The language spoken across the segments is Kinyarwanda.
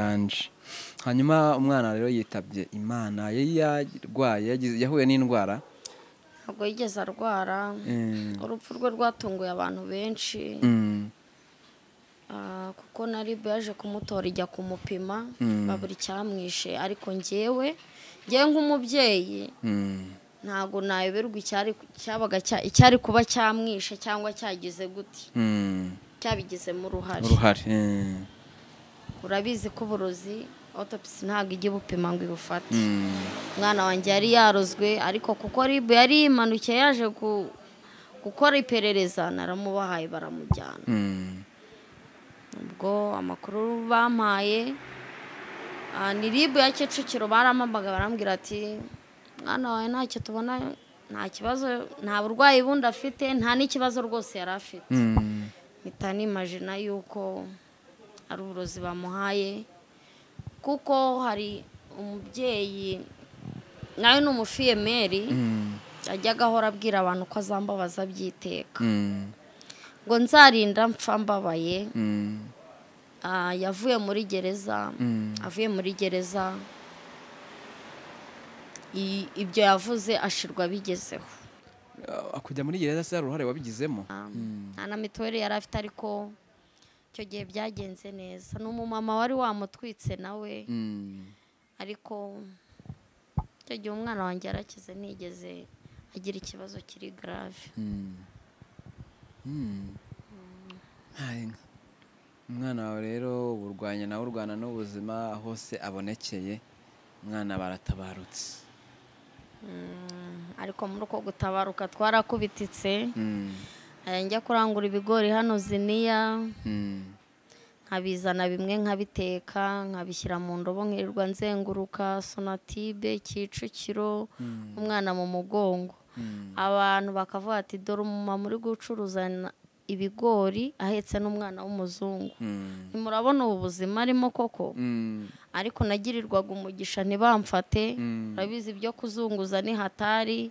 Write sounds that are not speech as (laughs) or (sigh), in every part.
Danje. hanyuma umwana rero yitabye imana yari yarwaye yahuye n'indwara ntabwo yigeze arwara Mm. urupfu rwe rwatunguye abantu benshi Mm. Ah, kuko na ribu yaje kumutora ijya kumupima Mm. babura icyamwishe ariko njyewe njyewe nk'umubyeyi ntabwo nayoberwa icyari kuba cyamwishe cyangwa cyagize gute cyabigizemo uruhare. Urabizi ko uburozi otopisi ntabwo ijya ibupima ngo ibufate Mm. umwana wanjye yari yarozwe ariko kuko ribu yari yimanukiye yaje gu- gukora iperereza naramubahaye baramujyana Mm. ubwo amakuru bampaye ah, ni ribu ya kicukiro barampambaga barambwira ati mwana wawe ntacyo tubona nta kibazo nta burwayi bundi afite nta n'ikibazo rwose yari afite Mm. mpita nimajina yuko ari uburozi bamuhaye kuko hari umubyeyi nawe ni umufiyemeri Mm. yajyaga ahora abwira abantu ko azambabaza byiteka Mm. ngo nzarinda mpfa mbabaye. Mm. Ah, yavuye muri gereza. Avuye muri gereza. I- ibyo yavuze ashirwa bigezeho Ah, kujya muri gereza se hari uruhare wabigizemo? Ah, nta na mituweli yari afite ariko icyo gihe byagenze neza. Ni umumama wari wamutwitse nawe Mm. ariko icyo gihe umwana wanjye yarakize nigeze agira ikibazo kiri garave Mm. Mm. Umwana wawe rero uburwanya nawe urwana n'ubuzima hose abonekeye umwana baratabarutse. Ariko muri uko gutabaruka twarakubititse njya kurangura ibigori hano ziniya. Mm. nkabizana bimwe nkabiteka nkabishyira mu ndobo nkirirwa nzenguruka sonatibe kicukiro umwana mu mugongo. Mm. abantu bakavuga ati dore umumama uri gucuruza ibigori ahetse n'umwana w'umuzungu. Ntimurabona ubu buzima arimo koko? Ariko nagirirwaga umugisha ntibamfate urabizi ibyo kuzunguza ni hatari.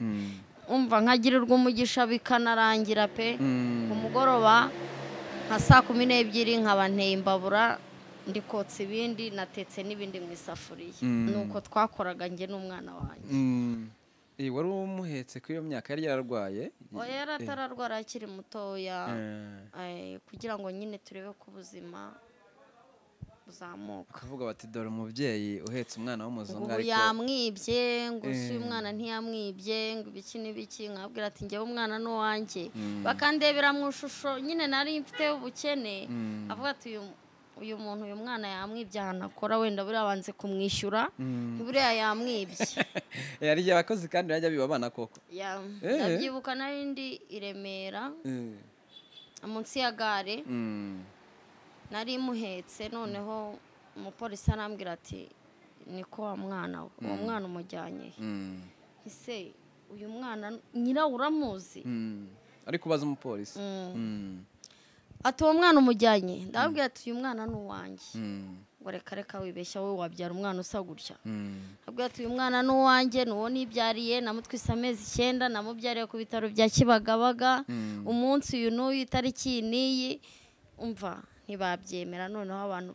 Umva nkagirirwa umugisha bikanarangira pe Mm. ku mugoroba nka saa kumi n'ebyiri nkaba nteye imbabura ndi kotsa ibindi natetse n'ibindi mu isafuriya Mm. nuko twakoraga njye n'umwana wanjye Mm. Eh, wari umuhetse kuri iyo myaka yari yararwaye oya yari atararwara akiri mutoya Eh. eh, kugira ngo nyine turebe ko ubuzima buzamuka bakavuga bati dore umubyeyi uhetse umwana w'umuzungu ariko yamwibye ngo uyu Eh. mwana ntiyamwibye ngo ibiki n'ibiki nkabwira ati njyewe umwana ni uwanjye Mm. bakandebera mu ishusho nyine nari mfite ubukene Mm. avuga ati uyu uyu muntu uyu mwana yamwibye ahantu akora wenda buriya abanze kumwishyura Mm. buriya yamwibye (laughs) hari igihe abakozi kandi bajya biba abana koko Ya- Eh. ndabyibuka nari ndi i Remera Eh. munsi ya gare. Nari muhetse noneho umupolisi arambwira ati niko wa mwana we uwo mwana umujyanye he?" Mm. ese uyu mwana nyirawo uramuzi Mm. ariko ubaza umupolisi Mm. Mm. ati uwo mwana umujyanye ndababwira ati uyu mwana ni uwanjye Mm. ngo reka reka wibeshya wowe wabyara umwana usa gutya Mm. ndabwira ati uyu mwana ni uwanjye ni uwo nibyariye namutwise amezi icyenda namubyariye ku bitaro bya kibagabaga Mm. umunsi uyu n'uyu itariki iyi n'iyi umva ntibabyemera noneho abantu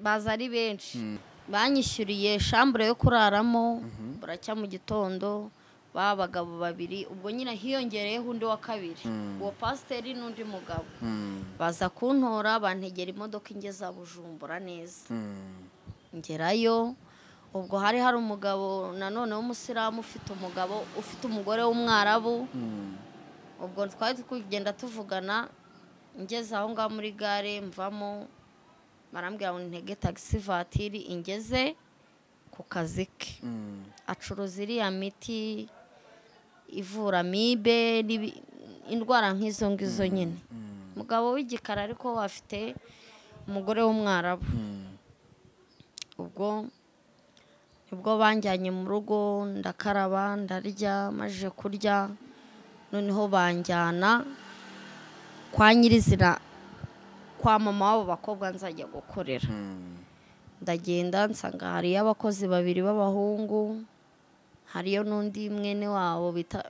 baza ari benshi. Mm. banyishyuriye shambure yo kuraramo buracya mu gitondo ba bagabo babiri ubwo nyine hiyongereyeho undi wa kabiri. Mm. uwo pasiteri n'undi mugabo. Mm. baza kuntora bantegera imodoka ingeza bujumbura neza. Ngerayo ubwo hari hari umugabo nanone w'umusilamu ufite umugabo ufite umugore w'umwarabu. Ubwo twari kugenda tuvugana ngeze aho ngaho muri gare mvamo barambwira ngo ntege tagisi vatiri ingeze ku kazi ke Mm. acuruza iriya miti ivura amibe indwara nk'izo ngizo nyine Mm. umugabo w'igikara ariko afite umugore w'umwarabu Mm. ubwo ni bwo banjyanye mu rugo ndakaraba ndarya maze kurya noneho banjyana kwa nyirizina kwa mama w'abo bakobwa nzajya gukorera. Mm. ndagenda nsanga hariyo abakozi babiri b'abahungu hariyo n'undi mwene wabo bita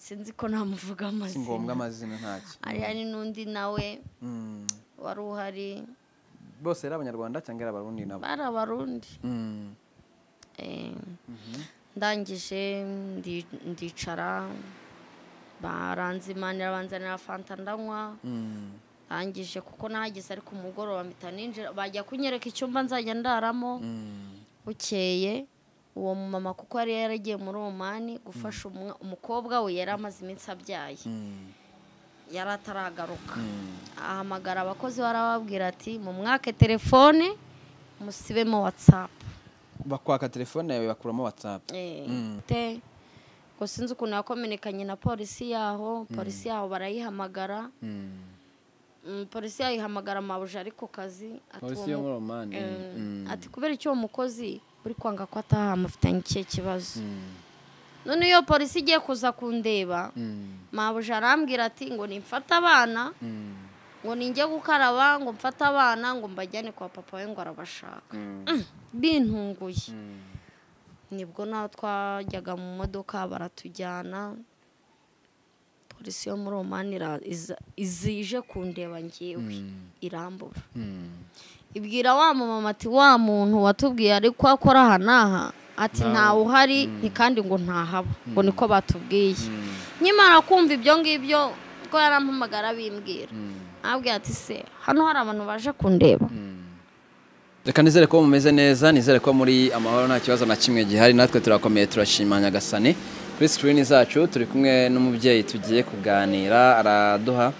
sinzi ko namuvuga si ngombwa amazina amazina ntacyo. Hari hari n'undi nawe Mm. wari uhari. Bose ari abanyarwanda cyangwa ari abarundi nabo? Bari abarundi. Mm. Eh, ndangije ndi- ndicara baranzimanira banzanira fanta ndanywa Mm. ndangije kuko nahageze ariko umugoroba mpita ninjira bajya kunyereka icyumba nzajya ndaramo Mm. bukeye uwo mumama kuko yari yaragiye muri omani gufasha umwa- umukobwa we yari amaze iminsi abyaye Mm. yari ataragaruka Mm. ahamagara abakozi barababwira ati mu mwake telefone musibemo watsapu bakwaka telefone yawe bakuramo whatsapp Eh, Mm. Ngo sinzi ukuntu yakominikanye na polisi yaho polisi yaho barayihamagara Mm. Mm, polisi yayihamagara amabuja ari ku kazi ati Eh, Mm. ati kubera icyo uwo mukozi uri kwanga ko ataha amufitanye ikihe kibazo Mm. none iyo polisi igiye kuza kundeba mabuja arambwira ati ngo nimfate abana ngo ninjye gukaraba ngo mfate abana ngo mbajyane kwa papa we ngo arabashaka Mm. Bintunguye. Ni bwo naho twajyaga mu modoka baratujyana. Polisi yo muri omani izije kundeba ngewe Mm. irambura. Mm. ibwira wa mumama ati wa muntu watubwiye ariko akora aha n'aha? Ati ntawe uhari ni kandi ngo ntahaba. Ngo niko batubwiye. Nkimara kumva ibyo ngibyo ko yarampamagara bimbwira. Abwira ati se hano hari abantu baje kundeba. Reka nizere ko mumeze neza nizere ko muri amahoro nta kibazo na kimwe gihari. Natwe turakomeye turashima nyagasani. Kuri sikirini zacu turi kumwe n'umubyeyi tugiye kuganira araduha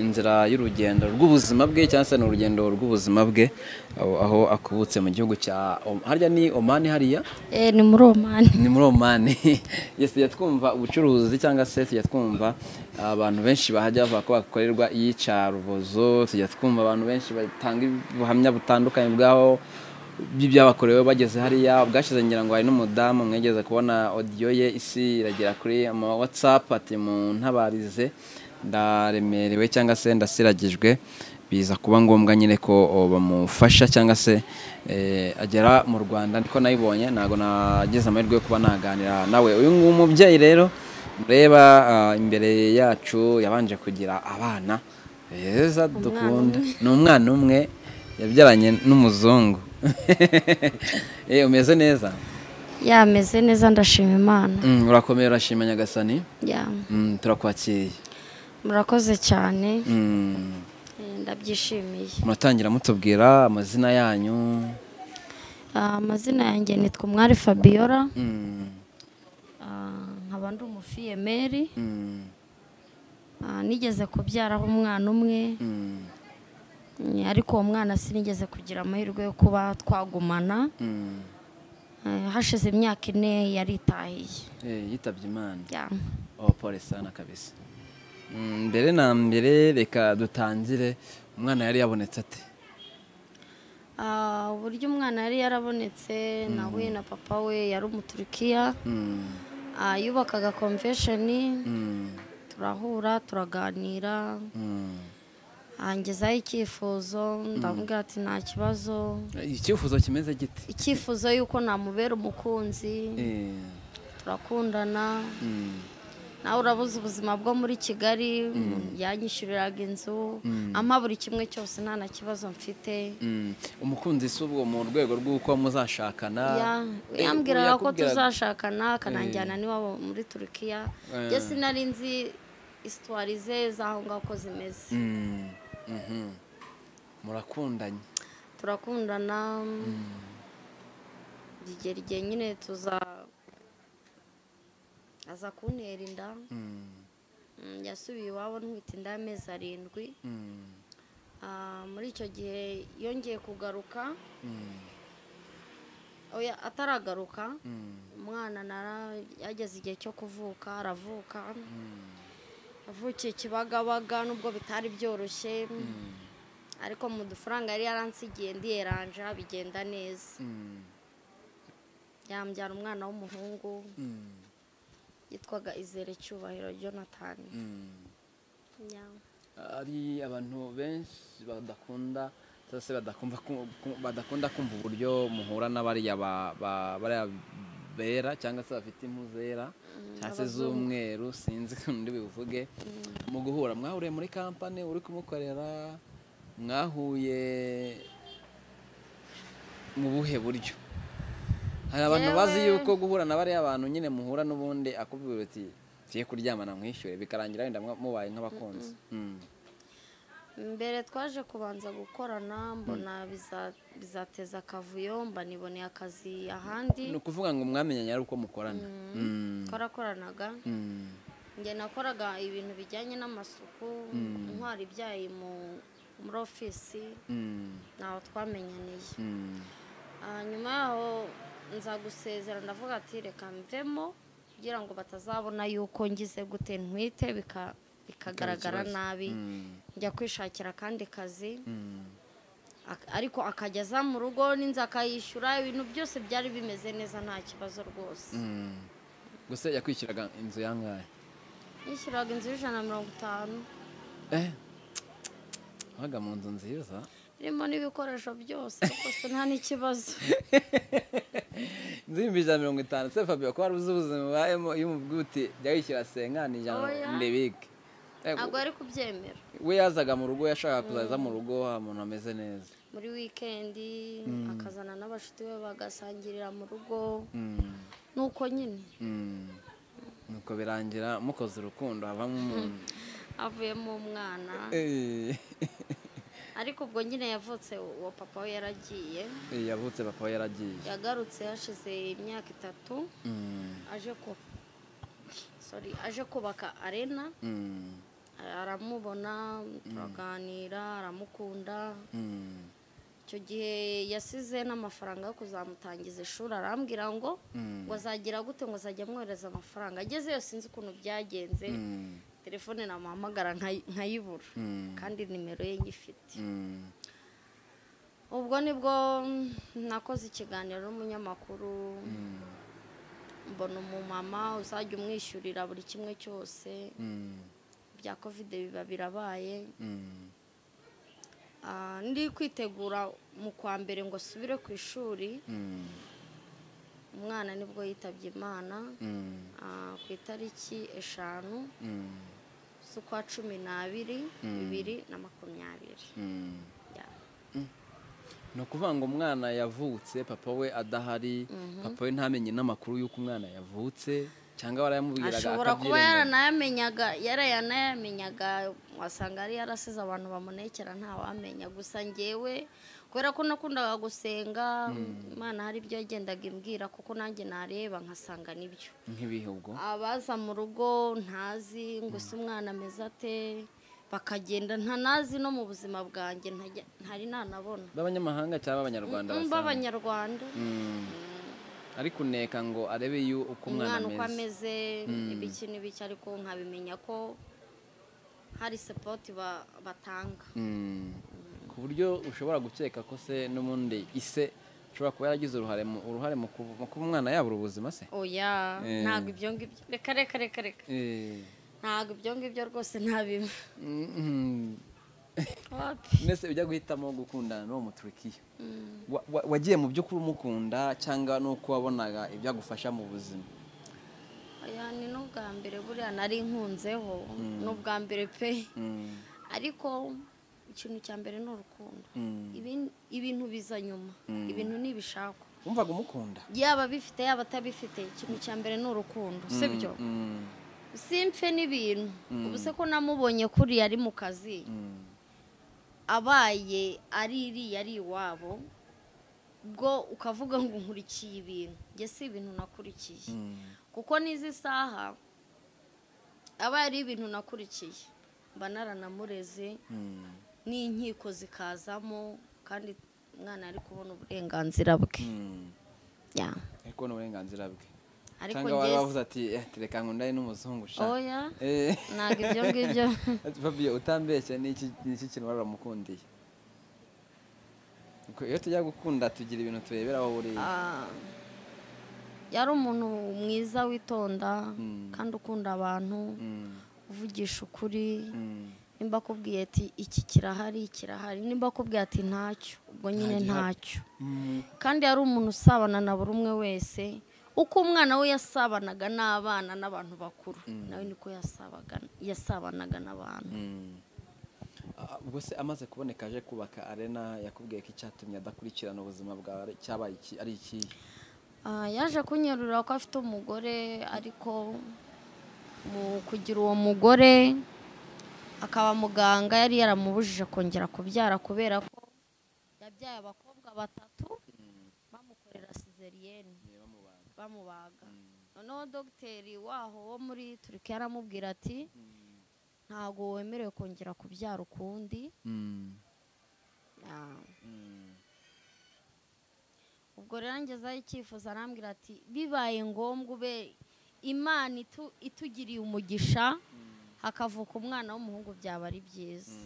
inzira y'urugendo rw'ubuzima bwe cyangwa se ni urugendo rw'ubuzima bwe aho akubutse mu gihugu cya harya ni omani hariya? Eh ni muri omani (laughs) ni muri omani (laughs) tujya twumva ubucuruzi cyangwa se tujya twumva abantu benshi bahajya bavuga ko bakorerwa iyicarubozo tujya twumva abantu benshi batanga ubuhamya butandukanye bw'aho by'ibyabakorewe bageze hariya bwashize ngira ngo hari n'umudamu mwegeze kubona odiyo ye isi iragera kuri ama watsapu ati muntabarize ndaremerewe cyangwa se ndasiragijwe biza kuba ngombwa nyine ko bamufasha cyangwa se eh, agera mu rwanda. Niko nayibonye ntabwo nagize amahirwe yo kuba naganira nawe. Uyu nguyu mubyeyi rero mureba imbere yacu yabanje kugira abana beza dukunda. Ni umwana umwe yabyaranye n'umuzungu. (laughs) umeze neza? Yameze neza ndashima imana. Mm, urakomeye urashima nyagasani? Ya. Mm, turakwakiriye murakoze cyane. Mm, eh, ndabyishimiye. Muratangira mutubwira amazina yanyu? Ah, amazina yanjye nitwa umwari fabiola Ah, nkaba ndi umufiyemeri. Ah, nigeze kubyaraho umwana umwe. Ariko uwo mwana sinigeze kugira amahirwe yo kuba twagumana. Mm. Eh, hashize imyaka ine yaritahiye. Eh, yitabye imana. Ya. oh pole sana kabisa. Mm, mbere na mbere reka dutangire. Umwana yari yabonetse ate? Ah, uburyo umwana yari yarabonetse nahuye na papa we yari umuturikiya Ah, yubakaga konvesheni mm, turahura turaganira. Mm. angezaho icyifuzo ndamubwira ati nta kibazo. Icyifuzo kimeze gite? Icyifuzo y'uko namubera umukunzi. Eh, turakundana. Mm, nawe urabuze ubuzima bwo muri kigali. Yanyishyuriraga inzu. Ampa buri kimwe cyose nta na kibazo mfite. Mm. umukunzi si ubwo mu rwego rw'uko muzashakana. Eh, yambwiraga ko tuzashakana akananjyana n'iwabo muri turukiya. Eh. sinari nzi isitwari ze z'aho ngaho uko zimeze. Mm. Murakundanye. Turakundana. Rigera igihe nyine tuza aza kuntera inda. Mm, Mm, yasubiye iwabo ntwite inda y'amezi arindwi. Mm, Ah, muri icyo gihe yongeye kugaruka mm, oya ataragaruka mm, umwana yageze igihe cyo kuvuka aravuka. Mm, avukiye kibagabaga nubwo bitari byoroshye. Mm, ariko mu dufaranga yari yaransigiye ndiyeranja bigenda neza. Mm, yambyara umwana w'umuhungu. Mm, yitwaga izere cyubahiro jonathan. Mm. Ya. ari abantu benshi badakunda cyangwa se badakunda kumva uburyo muhura n'abariya ba- ba- bariya bera cyangwa se bafite impu zera cyangwa se z'umweru sinzi (laughs) undi bivuge. Mu guhura mwahuriye muri kampani uri kumukorera mwahuye mu buhe buryo? Hari abantu bazi yuko guhura na bariya bantu nyine muhura n'ubundi akubwira uti tuye kuryamana mwishyure bikarangira wenda mubaye nk'abakunzi. Mm. Mbere twaje kubanza gukorana mbona biza- bizateza akavuyo mba niboneye akazi ahandi. Ni ukuvuga ngo mwamenyanye ari uko mukorana. Mm. twarakoranaga. Mm. njye nakoraga ibintu bijyanye n'amasuku ntwara ibyayi mu muri ofisi. Ntaho twamenyaniye. Nyuma yaho nza gusezera ndavuga ati reka mvemo kugira ngo batazabona yuko ngize gute ntwite bika- bikagaragara nabi. Mm. njya kwishakira akandi kazi. Mm. ak- ariko akajya aza mu rugo n'inzu akayishyura ibintu byose byari bimeze neza nta kibazo rwose. Mm. gusa yakwishyuraga inzu yangahe? Yishyuraga inzu y'ijana na mirongo itanu. Eh. Wabaga mu nzu nziza. Irimo n'ibikoresho byose (laughs) rwose nta n'ikibazo. (laughs) Inzu y'ibihumbi ijana na mirongo itanu. Se fabio ko wari uzi ubuzima ubayemo iyo umubwiye uti jya wishyura senkani ijana Oya. ndebike ntabwo yari kubyemera. We yazaga mu rugo yashakaga kuzaza mu rugo ahantu hameze neza. Muri wikendi akazana n'abashuti be bagasangirira mu rugo. Mm. nuko nyine. Mm. nuko birangira mukoze urukundo havamo umuntu. Avuyemo umwana. Eh. (laughs) ariko ubwo nyine yavutse uwo papa we yaragiye. Eh, yavutse papa we yaragiye. Yagarutse hashize imyaka itatu. Mm. aje ku sorry aje kubaka arena. Mm. Aramubona turaganira aramukunda Mm. icyo gihe yasize n'amafaranga yo kuzamutangiza ishuri arambwira ngo Mm. ngo azagira gute ngo azajya amwohereza amafaranga agezeyo sinzi ukuntu byagenze Mm. telefone namuhamagara nkayi- nkayibura Mm. kandi nimero ye ngifite Mm. ubwo ni bwo nakoze ikiganiro n'umunyamakuru Mm. mbona umumama uzajya umwishyurira buri kimwe cyose Mm. Bya kovide biba birabaye. Mm. Ah, ndi kwitegura mu kwa mbere ngo asubire ku ishuri. Mm. umwana ni bwo yitabye imana. Mm. ah, ku itariki eshanu. Z'ukwa cumi n'abiri bibiri na makumyabiri. Ya. ni ukuvuga ngo umwana yavutse papa we adahari. Papa we ntamenye n'amakuru y'uko umwana yavutse. Cyangwa barayamubwiraga ashobora kuba yaranayamenyaga yarayamenyaga wasanga yari yarasize abantu bamunekera ntawamenya gusa ngewe kubera ko nakundaga gusenga imana hari ibyo yagendaga imbwira kuko nanjye nareba nkasanga ni byo. Nk'ibihe ubwo? Abaza mu rugo ntazi ngo ese umwana ameze ate? Bakagenda ntanazi no mu buzima bwanjye ntari nanabona. B'abanyamahanga cyangwa abanyarwanda Mm, basanzwe? b'abanyarwanda. Mm. ariko uneka ngo arebe yu uko umwana uko ameze ameze ibiki n'ibiki ariko nkabimenya ko hari sapoti ba- batanga Mm. ku buryo ushobora gukeka ko se n'ubundi ise ushobora kuba yaragize uruhare uruhare mu kuba umwana yabura ubuzima se oya Eh. ntabwo ibyo ngibyo reka reka reka reka Eh. ntabwo ibyo ngibyo rwose ntabiba Mm. Mbese ujya guhitamo gukundana n'uwo muturikiya wa- wagiye mu by'ukuri umukunda cyangwa nuko wabonaga ibyagufasha mu buzima? Ni n'ubwa mbere buriya nari nkunzeho ni ubwa mbere pe. Mm. ariko ikintu cya mbere ni urukundo. Mm. Ibin- ibintu biza nyuma. Ibintu ntibishakwa wumvaga umukunda? Yaba bifite yaba atabifite ikintu cya mbere ni urukundo sibyo Mm. simfe n'ibintu. Ubu se ko namubonye kuriya ari mu kazi? Mm. Abaye ari iriya ari iwabo bwo ukavuga ngo nkurikiye ibintu njye si ibintu nakurikiye Mm. kuko n'izi saha abaye ari ibintu nakurikiye mba naranamureze Mm. n'inkiko zikazamo kandi umwana ari kubona uburenganzira bwe Mm. Ya. ariko ni uburenganzira bwe cyangwa njye wavuze ati "Eh, reka nkundane n'umuzungu sha. Oya Eh. ntabwo ibyo ngibyo. (laughs) Ati, Fabio utambeshye ni iki ni iki kintu wari waramukundiye iyo tujya gukunda tugira ibintu tureberaho buriya Ah, yari umuntu mwiza witonda Mm. kandi ukunda abantu Mm. uvugisha ukuri. Mm. nimba akubwiye ati iki kirahari kirahari. Nimba akubwiye ati ntacyo. Ubwo nyine ntacyo. Kandi yari umuntu usabana na buri umwe wese uko umwana we yasabanaga n'abana n'abantu bakuru nawe niko yasabanaga n'abantu. Mm. Ah, ubwo se amaze kuboneka aje kubaka arena yakubwiye ko icyatumye adakurikirana ubuzima bwawe cyabaye ari iki? Ah, yaje kunyerura ko afite umugore ariko mu kugira uwo mugore akaba muganga yari yaramubujije kongera kubyara kubera ko yabyaye abakobwa batatu bamubaga. Noneho dogiteri waho wo muri turukiya aramubwira ati ntabwo wemerewe kongera kubyara ukundi. Ah, ubwo rero ngezeho icyifuzo arambwira ati bibaye ngombwa ube imana itu- itugiriye umugisha hakavuka umwana w'umuhungu byaba ari byiza.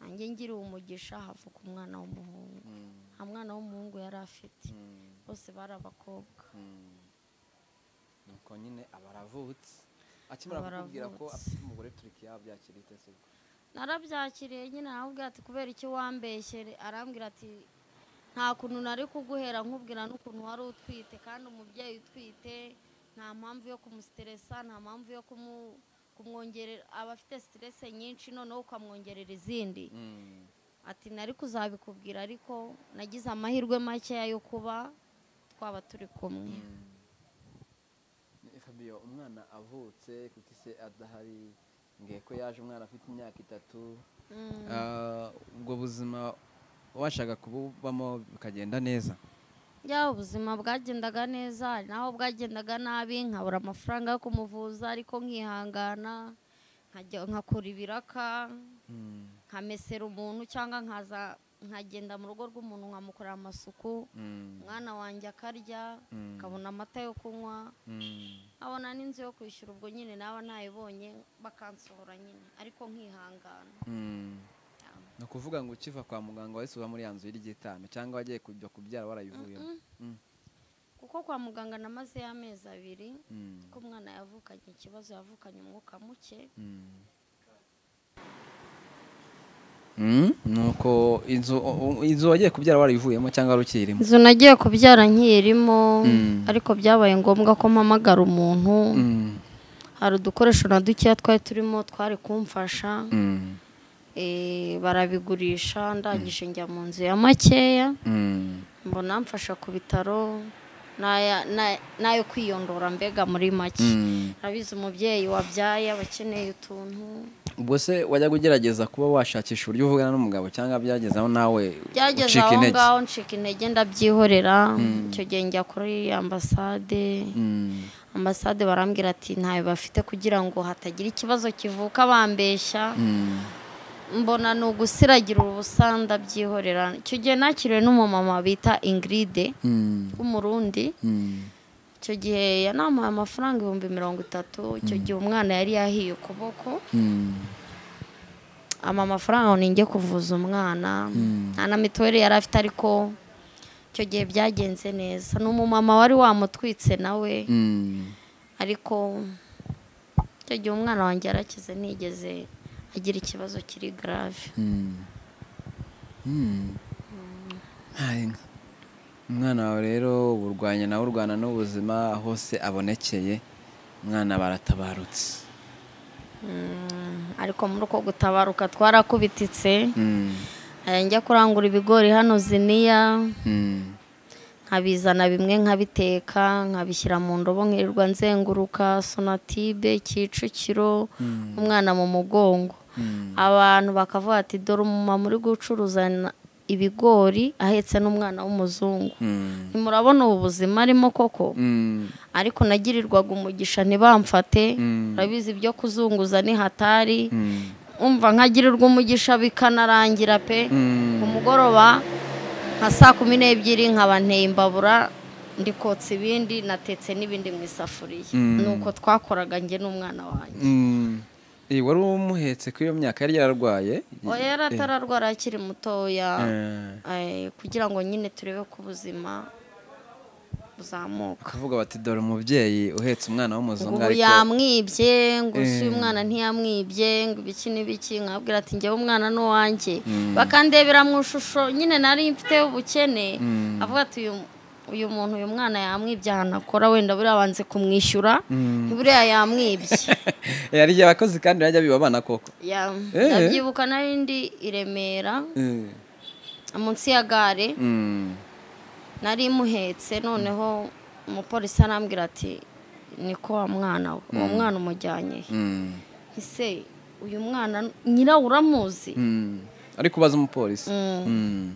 Nanjye ngiriye umugisha havuka umwana w'umuhungu. Nta mwana w'umuhungu yari afite. Bose bari abakobwa. Nuko nyine aba aravutse. Akimara kukubwira ko afite umugore turikiya byakira ite se? Ubwo narabyakiriye nyine aramubwira ati kubera icyo wambeshye arambwira ati nta kuntu nari kuguhera nkubwira n'ukuntu wari utwite kandi umubyeyi utwite nta mpamvu yo kumusiteresa nta mpamvu yo kumu- kumwongerera aba afite siterese nyinshi noneho ukamwongerera izindi. Ati nari kuzabikubwira ariko nagize amahirwe makeya yo kuba twaba turi kumwe Ni Fabio umwana avutse kuko ise adahari? Ngiye ko yaje umwana afite imyaka itatu. Mm. Ah, ubwo buzima washaka kububamo bikagenda neza? Ya ubuzima bwagendaga neza hari naho bwagendaga nabi nkabura amafaranga yo kumuvuza ariko nkihangana nkakora ibiraka nkamesera umuntu cyangwa nkaza nkagenda mu rugo rw'umuntu nkamukorera amasuku umwana wanjye akarya akabona amata yo kunywa abona n'inzu yo kwishyura ubwo nyine naba ntayibonye bakansohora nyine ariko nkihangana. Ni ukuvuga ngo ukiva kwa muganga wahise uba muri ya nzu y'igitame cyangwa wagiye kujya kubyara warayivuyemo. Mm. kuko kwa muganga namaze y'amezi abiri Mm. ko umwana yavukanye ikibazo yavukanye umwuka muke. Mm, nuko inzu wagiye kubyara warayivuyemo cyangwa wari ukiyirimo inzu nagiye kubyara nkirimo Mm. ariko byabaye ngombwa ko mpamagara umuntu. Mm, hari udukoresho na dukeya twari turimo twari kumfasha. Eh, barabigurisha ndangije njya mu nzu ya makeya. Mbona mfasha ku bitaro n'ayo kwiyondora mbega muri make. Urabizi umubyeyi wabyaye aba akeneye utuntu. Ubwo se wajyaga ugerageza kuba washakisha uburyo uvugana n'umugabo cyangwa byageze aho nawe byageze ucika aho ngaho ncika intege ndabyihorera. Icyo gihe njya kuri ambasade. Mm, ambasade barambwira ati ntayo bafite kugira ngo hatagira ikibazo kivuka bambeshya. Mm, mbona ni ugusiragira ubusa ndabyihorera. Icyo gihe nakiriwe n'umumama bita ingiride w'umurundi. Icyo gihe yanamuhaye amafaranga ibihumbi mirongo itatu icyo gihe umwana yari yahiye ukuboko. Mm, ama amafaranga ninjye kuvuza umwana. Nta na mituweli yari afite ariko icyo gihe byagenze neza. Ni umumama wari wamutwitse nawe mm. ariko icyo gihe umwana wanjye yarakize ntigeze agira ikibazo kiri garave Mm. Mm. Umwana wawe rero uburwanya nawe urwana n'ubuzima hose abonekeye umwana baratabarutse. Ariko muri uko gutabaruka twarakubititse. Mm, aya njya kurangura ibigori hano ziniya. Mm, nkabizana bimwe nkabiteka nkabishyira mu ndobo nkirirwa nzenguruka sonatibe kicukiro umwana mu mugongo. Mm, abantu bakavuga ati dore umumama uri gucuruza ibigori ahetse n'umwana w'umuzungu. Mm, ntimurabona ubu buzima arimo koko? Mm, ariko nagirirwaga umugisha ntibamfate Mm. urabizi ibyo kuzunguza ni hatari. Mm, umva nkagirirwa umugisha bikanarangira pe. Ku mugoroba nka saa kumi n'ebyiri nkaba nteye imbabura ndi kotsa ibindi natetse n'ibindi mu isafuriya. Ni uko twakoraga njye n'umwana wanjye. Wari umuhetse kuri iyo myaka yari yararwaye? Oya yari atararwara akiri mutoya. Eh, eh, kugira ngo nyine turebe ko ubuzima buzamuka. Bakavuga bati dore umubyeyi uhetse umwana w'umuzungu ariko yamwibye ngo si Eh. uyu mwana ntiyamwibye ngo ibiki n'ibiki nkabwira ati njyewe umwana ni uwanjye. Mm. bakandebera mu ishusho nyine nari mfite ubukene. Mm. avuga ati uyu uyu muntu uyu mwana yamwibye ahantu akora wenda buriya abanze kumwishyura Mm. buriya yamwibye (laughs) hari igihe abakozi kandi bajya biba abana koko Ya- Eh. ndabyibuka nari ndi i remera munsi ya gare Mm. nari muhetse noneho umupolisi arambwira ati niko wa mwana we uwo mwana umujyanye he?" Mm. ese uyu mwana nyirawo uramuzi Mm. ari kubaza umupolisi Mm. Mm.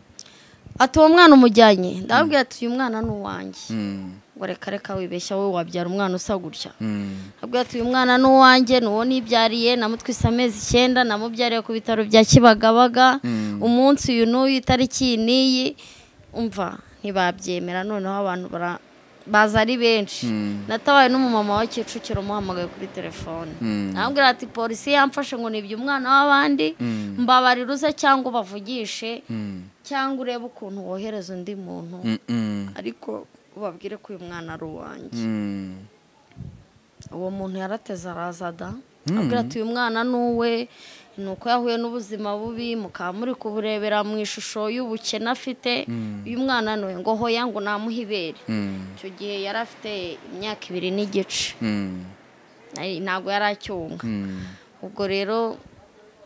Ati uwo mwana umujyanye ndababwira ati uyu mwana ni uwanjye Mm. ngo reka reka wibeshya wowe wabyara umwana usa gutya Mm. abwira ati uyu mwana ni uwanjye ni uwo nibyariye namutwise amezi icyenda namubyariye ku bitaro bya kibagabaga Mm. umunsi uyu n'uyu itariki iyi n'iyi umva ntibabyemera noneho abantu baza ari benshi Mm. natabaye n'umumama wa kicukiro umuhamagaye kuri telefone Mm. arambwira ati polisi yamfashe ngo nibye umwana w'abandi Mm. mbabarira uze cyangwa ubavugishe Mm. Cyangwa urebe ukuntu wohereza undi muntu Mm. Mm. ariko ubabwire ko uyu mwana ari uwanjye Mm. uwo muntu yarateze araza da Mm. abwira ati uyu mwana ni uwe ni uko yahuye n'ubuzima bubi mukaba muri kuburebera mu ishusho y'ubukene afite uyu mwana ni we ngo hoya ngo namuhe ibere Mm. icyo gihe yari afite imyaka ibiri n'igice Mm. Ntabwo yari acyunga Mm. ubwo rero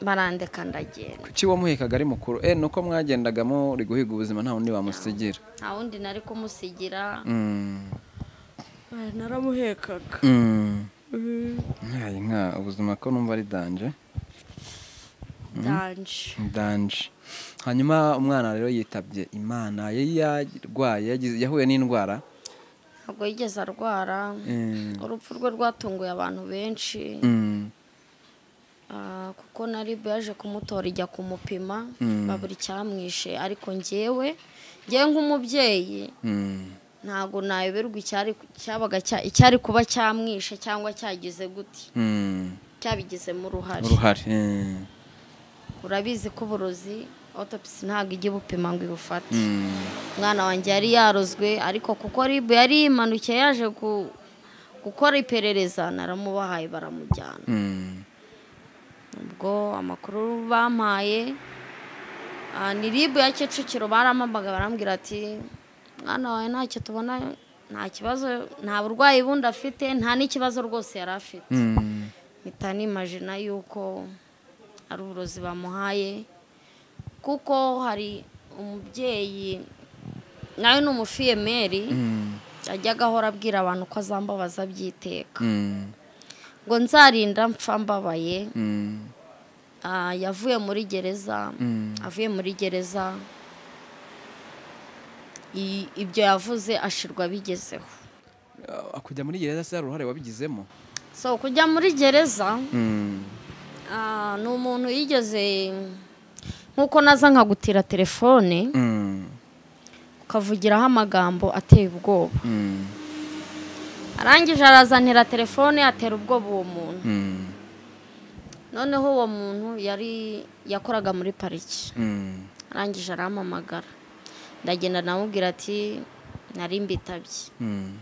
barandeka ndagenda kuki wamuhekaga ari mukuru? Eh nuko mwagendaga muri guhiga ubuzima nta wundi wamusigira. Nta wundi nari kumusigira. Mm. naramuhekaga. Mm. Nkayi nka ubuzima ko numva ari danje. Danje. Danje. Hanyuma umwana rero yitabye imana yari yarwaye yagize- yahuye n'indwara. Ntabwo yigeze arwara. Mm. urupfu rwe rwatunguye abantu benshi. Mm. Kuko na ribu yaje kumutora ijya kumupima Mm. babura icyamwishe ariko njyewe njyewe nk'umubyeyi Mm. ntabwo nayoberwa icyari cyabaga cya- icyari kuba cyamwishe cyangwa cyagize gute Mm. cyabigizemo uruhare urabizi ko uburozi otopisi ntabwo ijya ibupima ngo ibufate umwana wanjye yari yarozwe ariko kuko ribu yari yimanukiye yaje gukora iperereza naramubahaye baramujyana. Ubwo amakuru bampaye ah, ni ribu ya kicukiro barampambaga barambwira ati mwana wawe ntacyo tubona nta kibazo nta burwayi bundi afite nta n'ikibazo rwose yari afite Mm. mpita nimajina yuko ari uburozi bamuhaye kuko hari umubyeyi nawe ni umufiyemeri Mm. yajyaga ahora abwira abantu ko azambabaza byiteka Mm. Ngo nzarinda mpfa mbabaye Mm. Ah, yavuye muri gereza Mm. avuye muri gereza i- ibyo yavuze ashirwa bigezeho Ah, kujya muri gereza se hari uruhare wabigizemo so kujya muri gereza Mm. ah, ni umuntu yigeze nk'uko naza nkagutira telefone ukavugiraho amagambo ateye ubwoba. Arangije arazanira telefone atera ubwoba uwo muntu. Mm. noneho uwo muntu yari yakoraga muri pariki. Mm. arangije arampamagara ndagenda namubwira ati nari mbitabye. Mm.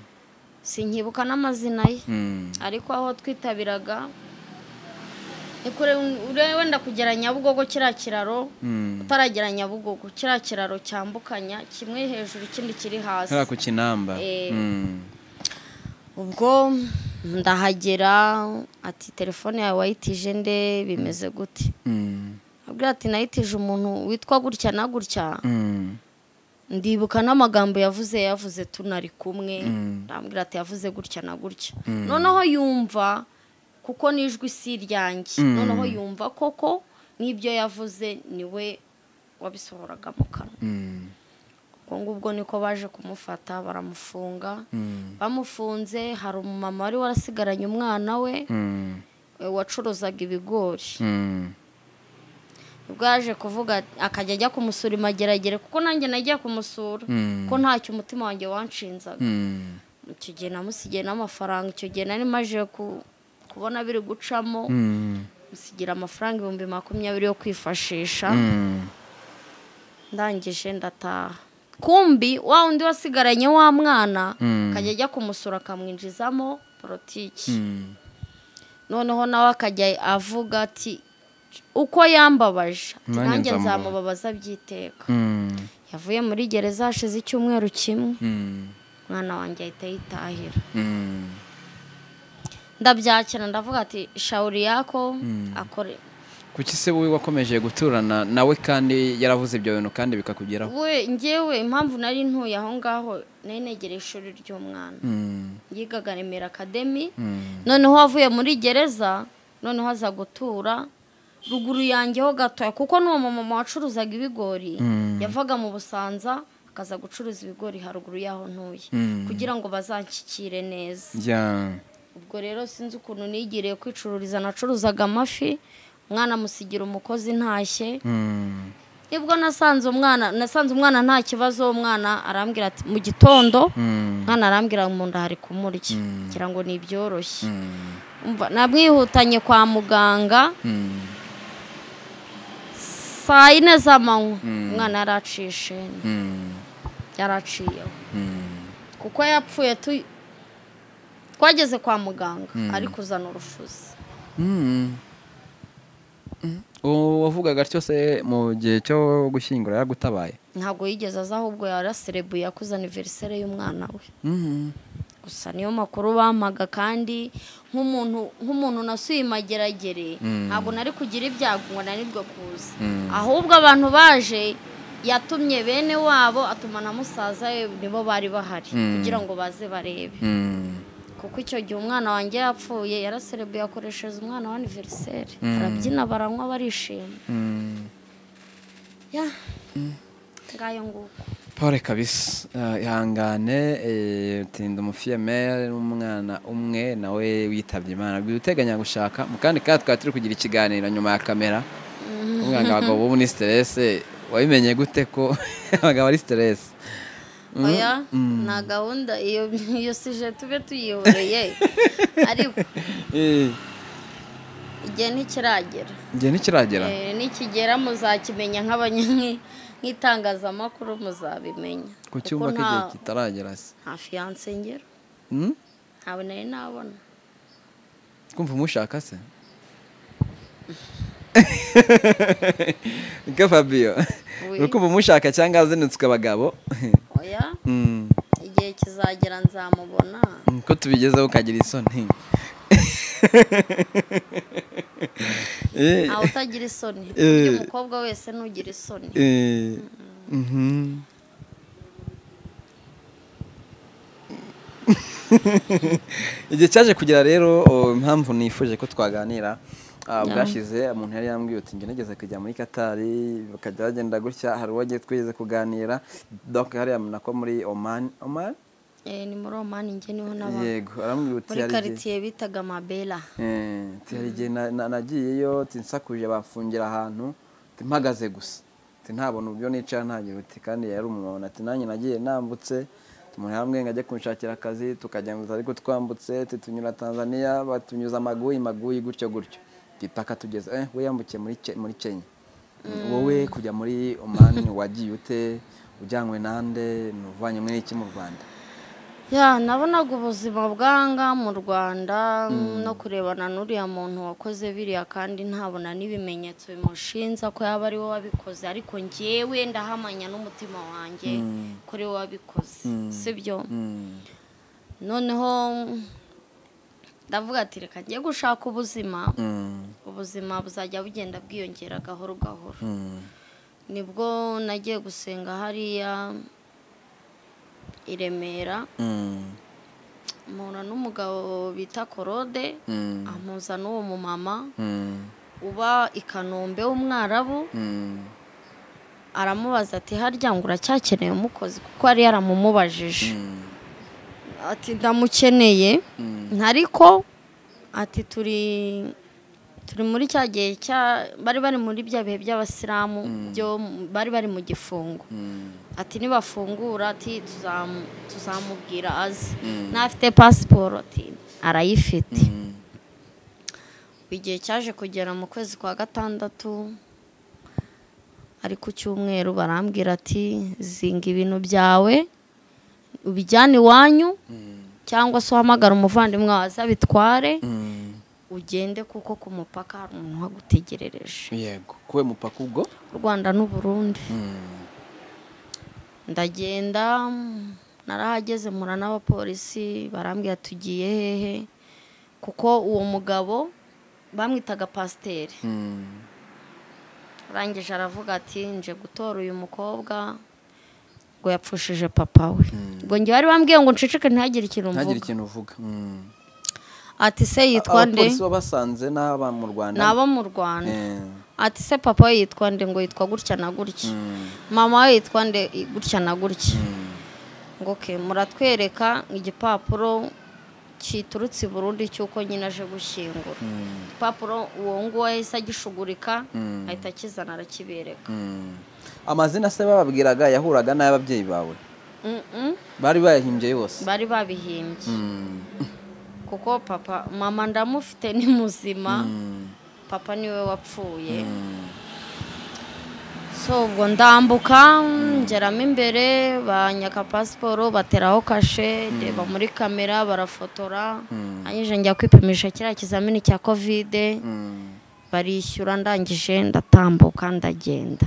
sinkibuka n'amazina ye. Ariko aho twitabiraga wenda kugera nyabugogo kiriya kiraro utaragera nyabugogo kiriya kiraro cyambukanya kimwe hejuru ikindi kiri hasi. Ku kinamba. Eh. Ubwo ndahagera ati telefone yawe wayitije nde? Bimeze gute? Mm. abwira ati nayitije umuntu witwa gutya na gutya. Mm. ndibuka n'amagambo yavuze yavuze tunari kumwe. Mm. ndambwira ati yavuze gutya na gutya. Noneho yumva kuko n'ijwi si iryanjye. Noneho yumva koko n'ibyo yavuze ni we wabisohoraga mu kanwa. Ubwo ngubwo niko baje kumufata baramufunga. Mm. bamufunze hari umumama wari warasigaranye umwana we Mm. eh, wacuruzaga ibigori. Ubwo yaje kuvuga akajya ajya kumusura imageragere kuko nanjye nagiye kumusura. Ko ntacyo umutima wanjye wanshinzaga. Icyo gihe namusigiye n'amafaranga icyo gihe nari maje ku- kubona biri gucamo. Musigira amafaranga ibihumbi makumyabiri yo kwifashisha. Ndangije ndataha. Kumbi wa undi wasigaranye wa mwana Mm. akajya ajya kumusura akamwinjizamo politiki Mm. noneho nawe akajya avuga ati uko yambabaje Nanjye nzamubabaza." byiteka Mm. yavuye muri gereza hashize icyumweru kimwe Mm. umwana wanjye ahita yitahira Mm. ndabyakira ndavuga ati shawuri yako akore kuki se wowe wakomeje guturana nawe kandi yaravuze ibyo bintu kandi bikakugeraho? We ngewe impamvu nari ntuye aho ngaho nari negereye ishuri ry'umwana. Mm. yigaga remera akademi Mm. noneho avuye muri gereza noneho aza gutura. Ruguru yanjyeho gatoya kuko n'uwo mumama wacuruzaga ibigori Mm. yavaga mu busanza akaza gucuruza ibigori haruguru y'aho ntuye. Kugira ngo bazanshyikire neza. Ubwo rero sinzi ukuntu nigiriye kwicururiza nacuruzaga amafi umwana amusigira umukozi ntashye. Mm. ni bwo nasanze umwana nasanze umwana nta kibazo umwana arambwira ati mu gitondo. Mm. umwana arambwira mu nda hari kumurya. Mm. ngira ngo ni ibyoroshye namwihutanye kwa muganga. Saa yine z'amanywa. Umwana yaraciye isheni yaraciyeho. Kuko yapfuye tu- twageze kwa muganga. Ari kuzana urufuzi. Mm. Mm. uwo wavugaga atyo se mu gihe cyo gushyingura yaragutabaye ntabwo yigeze aza ahubwo yaraserebuye yakoze aniveriseri y'umwana we Mm. gusa niyo makuru bampaga kandi nk'umuntu nk'umuntu nasuye imageragere Mm. ntabwo nari kugira ibyago ngo nanirwe kuza Mm. ahubwo abantu baje yatumye bene wabo atuma na musaza we nibo bari bahari Mm. kugira ngo baze barebe. Kuko icyo gihe umwana wanjye yapfuye yaraserebuye akoresheje umwana wa aniveriseri Mm. arabyina baranywa barishima. Mm. ya. Ngayo nguko. Paul kabisa Ah, ihangane eh, utinda umufiyemere n'umwana umwe nawe witabye imana. Bwira uteganya gushaka mu kandi kandi twari turi kugira ikiganiro nyuma ya kamera. Umwana abagabo bo muri siterese wabimenye gute ko (laughs) abagabo ari siterese oya nta gahunda iyo iyo sije tube tuyihoreye ariko igihe ntikiragera igihe ntikiragera nikigera muzakimenya nk'itangazamakuru muzabimenya ku cyumba k'igihe kitaragera se nta fiyanse ngero ntawe nari nabona kumva umushaka se niko fabio Oui. uri kumva umushaka cyangwa azinutswe abagabo oya? Mm. igihe kizagera nzamubona. Ko tubigezeho ukagira isoni. Eh, ntawe utagira isoni. Eh. umukobwa wese nugira isoni? Eh, mhm. (laughs) igihe cyaje kugera rero o, impamvu nifuje ko twaganira bwashize umuntu yari yambwiye uti njye nageze kujya muri katari bakajya bagenda gutya hari uwagiye twigeze kuganira. Donc hariya nako muri oman. Oman? Eh, ni muri omani njye ni ho naba. Yego arambwira uti muri karitsiye bitaga mabela. Eh, ati hari igihe na- na- nagiyeyo nsakuje bafungira ahantu mpagaze gusa. Ntabona uburyo nicara ntagira uti. Kandi yari umumama ati nanjye nagiye nambutse umuntu hamwe ngo ajye kunshakira akazi tukajya ngo ariko twambutse ati tunyura tanzania batunyuza amaguyi maguyi gutyo gutyo. Ipaka tugeze eh we yambukiye muri muri kenya wowe kujya muri omani (laughs) wagiye ute? Ujyanywe nande? Uvanye muri iki mu rwanda? Ya nabonaga ubuzima bwanga mu rwanda no kurebana n'uriya muntu wakoze biriya kandi ntabona n'ibimenyetso bimushinza ko yaba ari we wabikoze. Ariko njyewe ndahamanya n'umutima wanjye ko ari we wabikoze sibyo? Mm. noneho ndavuga ati reka njye gushaka ubuzima. Mm. ubuzima buzajya bugenda bwiyongera gahoro gahoro. Mm. ni bwo nagiye gusenga hariya i remera. Mm. mpura n'umugabo bita korode. Ampuza n'uwo mumama. Uba i kanombe w'umwarabu. Aramubaza ati harya ngo uracyakeneye umukozi kuko yari yaramumubajije. Ati ndamukeneye. Ariko ati turi turi muri cya gihe cya bari bari muri bya bihe by'abasilamu byo bari bari mu gifungo Mm. ati nibafungura ati tuzamu- tuzamubwira aze Mm. n'afite pasiporo ati arayifite Mm. igihe cyaje kugera mu kwezi kwa gatandatu ari ku cyumweru barambwira ati zinga ibintu byawe ubijyane iwanyu Mm. Cyangwa se uhamagara umuvandimwe wawe aze abitware Mm. ugende kuko ku mupaka hari umuntu uhagutegerereje yego. Kuwe mupaka ubwo? U rwanda n'u burundi. Mm. ndagenda narahageze mpura n'abapolisi barambwira tugiye hehe? Kuko uwo mugabo bamwitaga pasiteri Mm. arangije aravuga ati nje gutora uyu mukobwa. Ngo yapfushije papa we. Ngo njye bari bambwiye ngo nceceke ntihagire ikintu ntagire mvuga ikintu uvuga. Mm. ati se yitwa nde? abapolisi babasanze n'aba mu rwanda. Ni abo mu rwanda. Eh. ati se papa we yitwa nde? Ngo yitwa gutya na gutya. Mama we yitwa nde? Gutya na gutya. Ngo ke muratwereka igipapuro kiturutse i burundi cy'uko nyine aje gushyingura. Igipapuro uwo nguwo yahise agishugurika ahita akizana arakibereka. Amazina se bababwiraga yahuraga n'ay'ababyeyi bawe? Bari bayahimbye yose bari babihimbye. Mm. (laughs) kuko papa mama ndamufite ni muzima. Mm. papa ni we wapfuye. Mm. so ubwo ndambuka ngeramo imbere banyaka pasiporo bateraho kashe ndeba muri kamera barafotora. Hanyuma njya kwipimisha kiriya kizamini cya kovide barishyura ndangije ndatambuka ndagenda.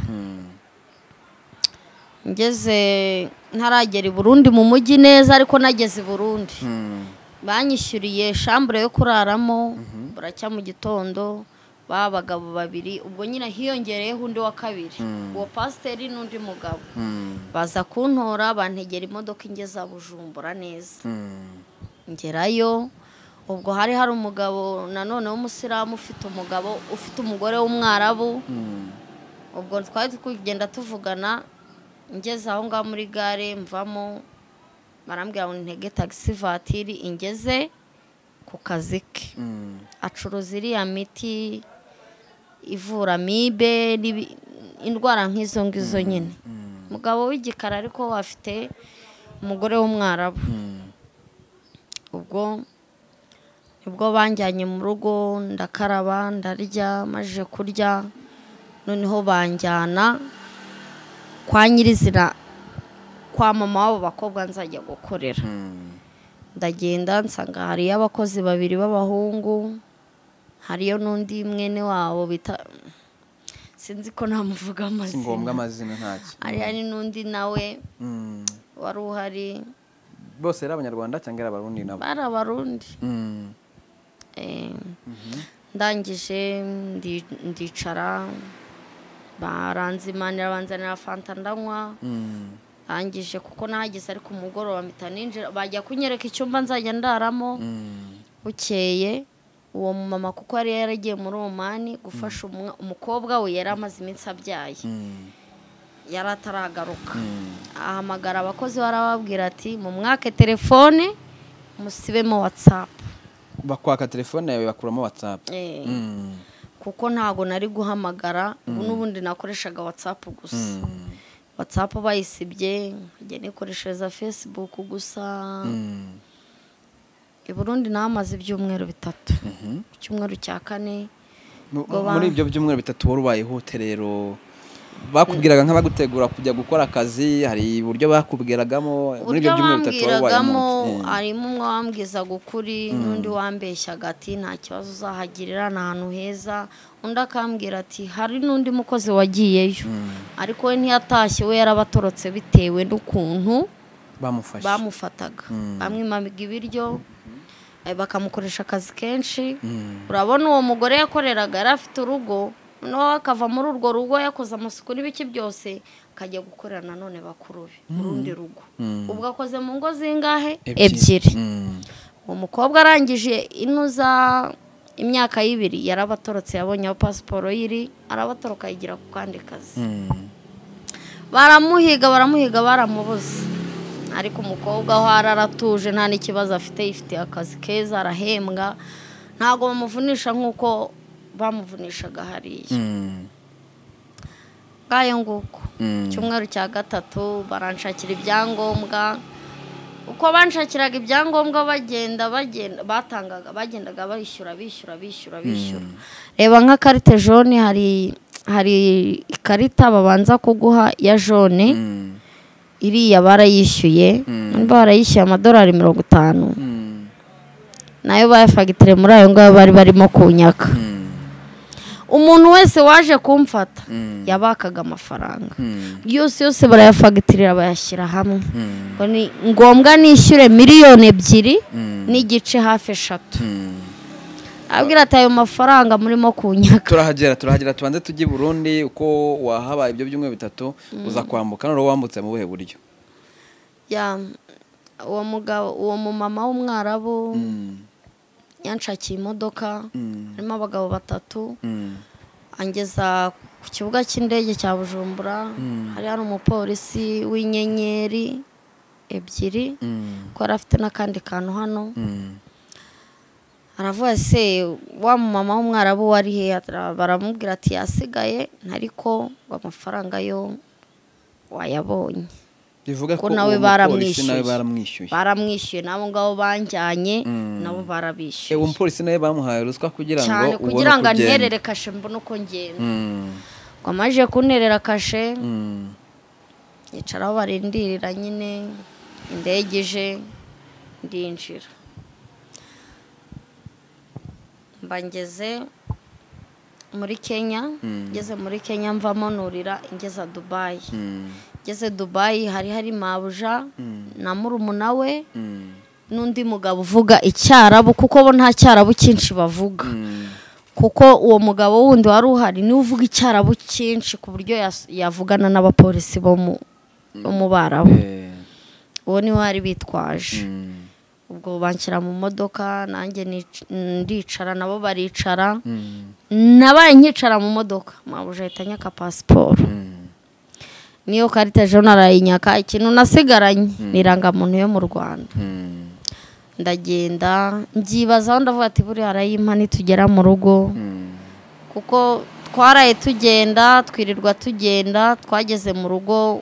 Ngeze ntaragera i burundi mu mujyi neza ariko nageze i burundi. Mm. banyishyuriye shambure yo kuraramo buracya mu gitondo ba bagabo babiri ubwo nyine hiyongereyeho undi wa kabiri. Mm. uwo pasiteri n'undi mugabo. Mm. baza kuntora bantegera imodoka ingeza bujumbura neza. Ngerayo ubwo hari hari umugabo nanone w'umusilamu ufite umugabo ufite umugore w'umwarabu. Ubwo twari kugenda tuvugana ngeze aho ngaho muri gare mvamo barambwira ngo ntege tagisi vatiri ingeze ku kazi ke Mm. acuruza iriya miti ivura amibe indwara nk'izo ngizo nyine Mm. umugabo w'igikara ariko afite umugore w'umwarabu Mm. ubwo ni bwo banjyanye mu rugo ndakaraba ndarya maze kurya noneho banjyana kwa nyirizina kwa mama w'abo bakobwa nzajya gukorera Mm. ndagenda nsanga hariyo abakozi babiri b'abahungu hariyo n'undi mwene wabo bita sinzi ko namuvuga si ngombwa amazina amazina ntacyo hariya ni n'undi nawe Mm. wari uhari bose ari abanyarwanda cyangwa ari abarundi nabo bari abarundi Mm. Eh, Mhm. ndangije ndi- ndicara baranzimanira banzanira fanta ndanywa Mm. ndangije kuko nahageze ariko umugoroba mpita ninjira bajya kunyereka icyumba nzajya ndaramo Mm. bukeye uwo mumama kuko yari yaragiye muri omani gufasha umwa- umukobwa we yari amaze iminsi abyaye Mm. yari ataragaruka Mm. ahamagara abakozi barababwira ati mu mwake telefone musibemo watsapu bakwaka telefone yawe bakuramo whatsapp Eh, Mm. Kuko ntago nari guhamagara ubu n'ubundi nakoreshaga watsapu gusa Mm. watsapu bayisibye nkajya nikoreshereza fesibuku gusa Mm. i burundi nahamaze ibyumweru bitatu Mhm. icyumweru cya kane muri ibyo byumweru bitatu wari ubayeho rero bakubwiraga nk'abagutegura kujya gukora akazi hari uburyo bakubwiragamo muri ibyo byumweru bitatu wari bambwiragamo ubayemo harimo umwe wambwizaga ukuri n'undi wambeshyaga ati nta kibazo uzahagirira ni ahantu heza. Undi akambwira ati hari n'undi mukozi wagiyeyo. Ariko we ntiyatashye we yarabatorotse bitewe n'ukuntu bamufataga. Mm. bamwimaga ibiryo eh, bakamukoresha akazi kenshi. Mm. urabona uwo mugore yakoreraga yari afite urugo noneho akava muri urwo rugo yakoze amasuku n'ibiki byose akajya gukorera nanone bakuru be mu rundi rugo. Mm. ubwo akoze mu ngo zingahe? Ebyiri. ebyiri. Mm. uwo mukobwa arangije inuza imyaka y'ibiri yarabatorotse yabonye aho pasiporo yiri arabatoroka yigira ku kandi kazi. Baramuhiga baramuhiga baramubuze ariko umukobwa aho ari aratuje nta n'ikibazo afite yifitiye akazi keza arahembwa. Ntabwo bamuvunisha nk'uko bamuvunishaga hariya. Mm. ngayo nguko. Mm. icyumweru cya gatatu baranshakira ibyangombwa. Uko banshakiraga ibyangombwa bagenda bagenda batangaga bagendaga bishyura bishyura bishyura. Bishyura reba nka karite jone hari hari ikarita babanza kuguha ya jone iriya barayishyuye. Niba barayishyuye amadolari mirongo itanu. Nayo bayafagitire muri ayo ngayo bari barimo kunyaka. Umuntu wese waje kumfata Mm. yabakaga amafaranga. Mm. yose yose barayafagitirira bayashyira hamwe. Mm. ngo ni ngombwa nishyure miliyoni ebyiri n'igice hafi eshatu. Abwira ati ayo mafaranga murimo kunyaka. Turahagera turahagera tubanze tujye i burundi uko wahabaye ibyo byumweru bitatu uza kwambuka. Noneho wambutse mu buhe buryo? Ya uwo mugabo uwo mumama w'umwarabu. Yanshakiye imodoka. Mm. harimo abagabo batatu. Mm. angeza ku kibuga cy'indege cya bujumbura. Mm. hari hari umupolisi w'inyenyeri ebyiri. Ko yari afite n'akandi kantu hano. Aravuga se wa mumama w'umwarabu wari he? Baramubwira ati yasigaye ariko ngo amafaranga yo wayabonye. Bivuga Ko nawe baramwishyuye. baramwishyuye. N'abo ngabo banjyanye Mm. nabo Eh, uwo barabishyuye mupolisi nawe bamuhaye ruswa kugira ngo cyane kugira ngo anterere kashe mbone uko ngenda. Mm. ngo amaze kunterera kashe Mm. yicara aho barindirira nyine indege ije ndinjira. Mba ngeze muri kenya ngeze muri kenya mvamo nurira ingeza dubayi Ngeze dubayi hari hari mabuja Mm. na murumuna we Mm. n'undi mugabo uvuga icyarabu kuko bo nta cyarabu cyinshi bavuga Mm. kuko uwo mugabo wundi wari uhari ni we uvuga icyarabu cyinshi ku buryo yavugana n'abapolisi bo mu barabu Eh. uwo ni we wari bitwaje ubwo banshyira mu modoka nanjye ndicara nabo baricara nabaye nkicara mu modoka mabuja ahita anyaka pasiporo. Niyo karita ejo narayinyaka ikintu nasigaranye ni irangamuntu yo mu rwanda. Mm. ndagenda mbyibazaho ndavuga ati buriya arayimpa nitugera mu rugo. Mm. kuko twaraye tugenda twirirwa tugenda twageze mu rugo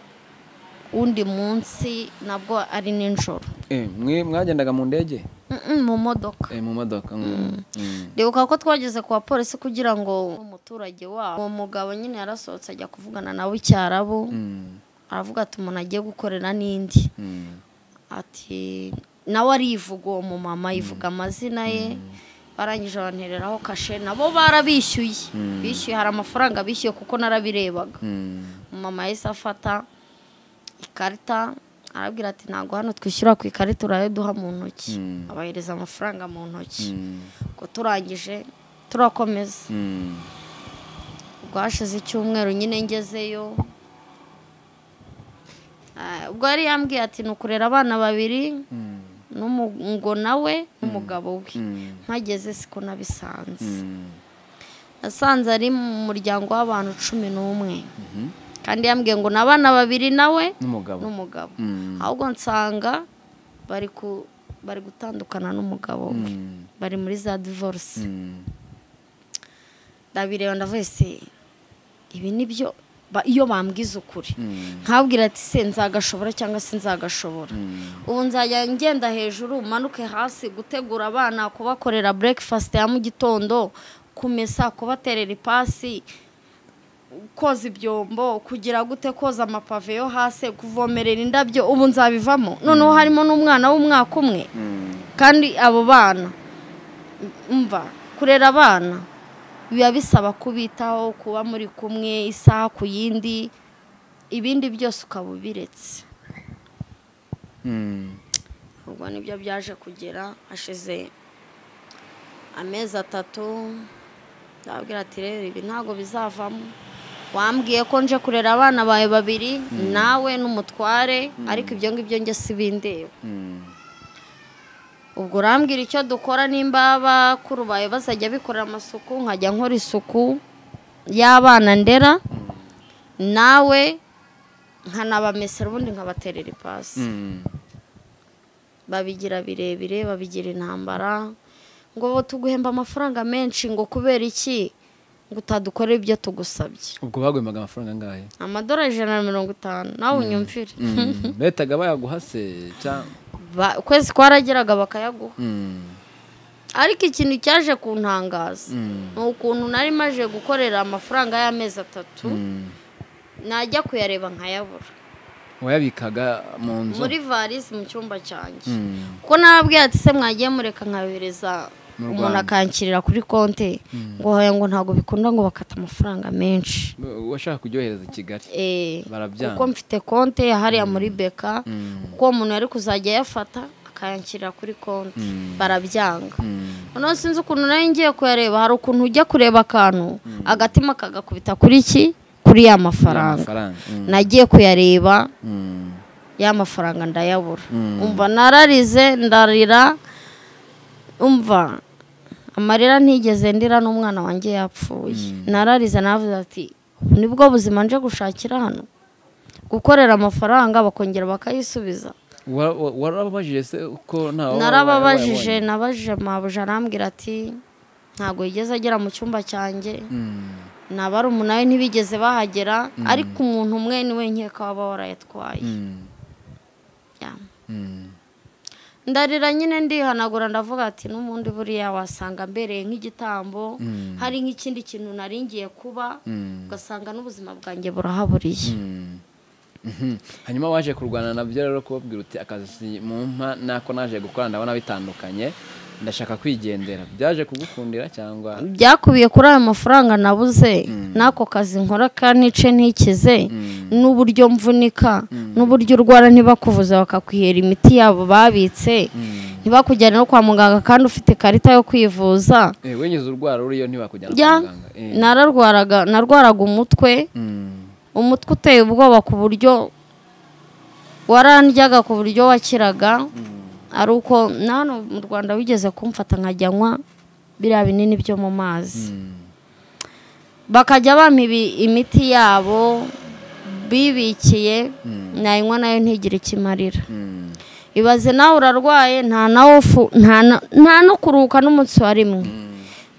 undi munsi nabwo ari nijoro. Eh, mwagendaga mu ndege? Mu modoka Eh, mu modoka Mm. Mm. ndibuka ko twageze ku bapolisi kugira ngo umuturage wabo uwo mugabo nyine yarasohotse ajya kuvugana nawe icyarabu Mm. aravuga ati umuntu agiye gukorera n'indi Mm. ati nawe arivuga uwo mumama yivuga amazina ye barangije bantereraho kashe nabo barabishyuye Mm. bishyuye hari amafaranga bishyuye kuko narabirebaga Mm. umumama yahise afata ikarita arabwira ati ntabwo hano twishyura ku ikarita urayaduha mu ntoki. Mm. abahereza amafaranga mu ntoki. Ubwo turangije turakomeza. Mm. ubwo hashize icyumweru nyine ngezeyo Ah, ubwo yari yambwiye ati ni ukurera abana babiri ngo nawe n'umugabo we. Mpageze siko nabisanze. Nasanze ari mu muryango w'abantu cumi n'umwe. Mhm. Kandi yambwiye ngo ni abana babiri nawe n'umugabo. Mm. ahubwo nsanga bari ku bari gutandukana n'umugabo we. Mm. bari muri za divorce. Mm. ndabireba ndavuye se ibi ni byo iyo bambwiza ukuri? Nkabwira ati se nzagashobora cyangwa se nzagashobora? Ubu nzajya ngenda hejuru manuke hasi gutegura abana kubakorera breakfast ya mu gitondo kumesa kubaterera ipasi koza ibyombo kugira gute koza amapave yo hasi kuvomerera indabyo ubu nzabivamo. Noneho harimo n'umwana w'umwaka umwe. Mm. kandi abo bana mva kurera abana biba bisaba kubitaho kuba muri kumwe isaha ku yindi ibindi byose ukaba ubiretse. Mm. ubwo ni byo byaje kugera hashize amezi atatu ndababwira ati rero ibi ntabwo bizavamo. Wambwiye ko nje kurera abana bawe babiri nawe n'umutware ariko ibyo ngibyo njye si bindeba Mm. ubwo urambwira icyo dukora nimba bakuru bawe bazajya bikorera amasuku nkajya nkora isuku y'abana ndera nawe nkanabamesera ubundi nkabaterera ipasi. Babigira birebire babigira intambara ngo tuguhemba amafaranga menshi ngo kubera iki? Ngo utadukorera ibyo tugusabye ubwo bagwemaga amafaranga angahe amadorari ijana na mirongo itanu nawe unyumvire Mm. betaga bayaguha se ukwezi kwarageraga bakayaguha Mm. ariko ikintu cyaje kuntangaza Mm. ni ukuntu nari maje gukorera amafaranga y'amezi atatu Mm. najya kuyareba nkayabura wayabikaga mu nzu muri varisi mu cyumba cyanjye Mm. kuko narabwiye ati se mwagiye mureka nkayohereza umuntu akankirira kuri konti ngo hoya ngo ntabwo bikunda ngo bakata amafaranga menshi. Washaka kuryohereza i kigali? Eh, Barabyanga. kuko mfite konti hariya muri beka Mm. kuko uwo muntu yari kuzajya ayafata akayanshyirira kuri konti. Barabyanga. Noneho sinzi ukuntu nawe ngiye kuyareba hari ukuntu ujya kureba akantu agatima kagakubita kuri ki? Kuri ya mafaranga. Nagiye kuyareba ya mafaranga ndayabura. Umva nararize ndarira umva amarira ntigeze ndira n'umwana wanjye yapfuye. Nararize navuze ati "Ubu ni bwo buzima nje gushakira hano? Gukorera amafaranga bakongera bakayisubiza. Wa- wa- warababajije se uko nta narababajije nabajije mabuja arambwira ati ntabwo yigeze agera mu cyumba cyanjye. Na barumuna we ntibigeze bahagera ariko umuntu umwe ni we nkeka waba warayatwaye Ya. Ndarira nyine ndihanagura ndavuga ati n'ubundi buriya wasanga mbereye nk'igitambo hari nk'ikindi kintu naringiye kuba ugasanga n'ubuzima bwanjye burahaburiye Mhm. hanyuma waje kurwana na byo rero kubabwira uti akazi mu mpa nako naje gukora ndabona bitandukanye. Ndashaka kwigendera. Byaje kugukundira cyangwa? Byakubiye kuri ayo mafaranga nabuze. N'ako kazi nkora kanice ntikize. N'uburyo mvunika. N'uburyo urwara ntibakuvuze bakakwihera imiti yabo babitse. Ntibakujyane no kwa muganga kandi ufite ikarita yo kwivuza. Eh, wenyuze urwara uriyo ntibakujyana Ya, kwa muganga. Eh. nararwaraga narwaraga umutwe. Mm. umutwe uteye ubwoba ku buryo warandyaga ku buryo wakiraga. Ari uko na hano mu rwanda wigeze kumfata nkajyanywa biriya binini byo mu mazi. Mm. bakajya bampa imiti yabo bibikiye nayinywa na yo ntigire ikimarira Mm. ibaze nawe urarwaye nta no kuruhuka n'umunsi wa rimwe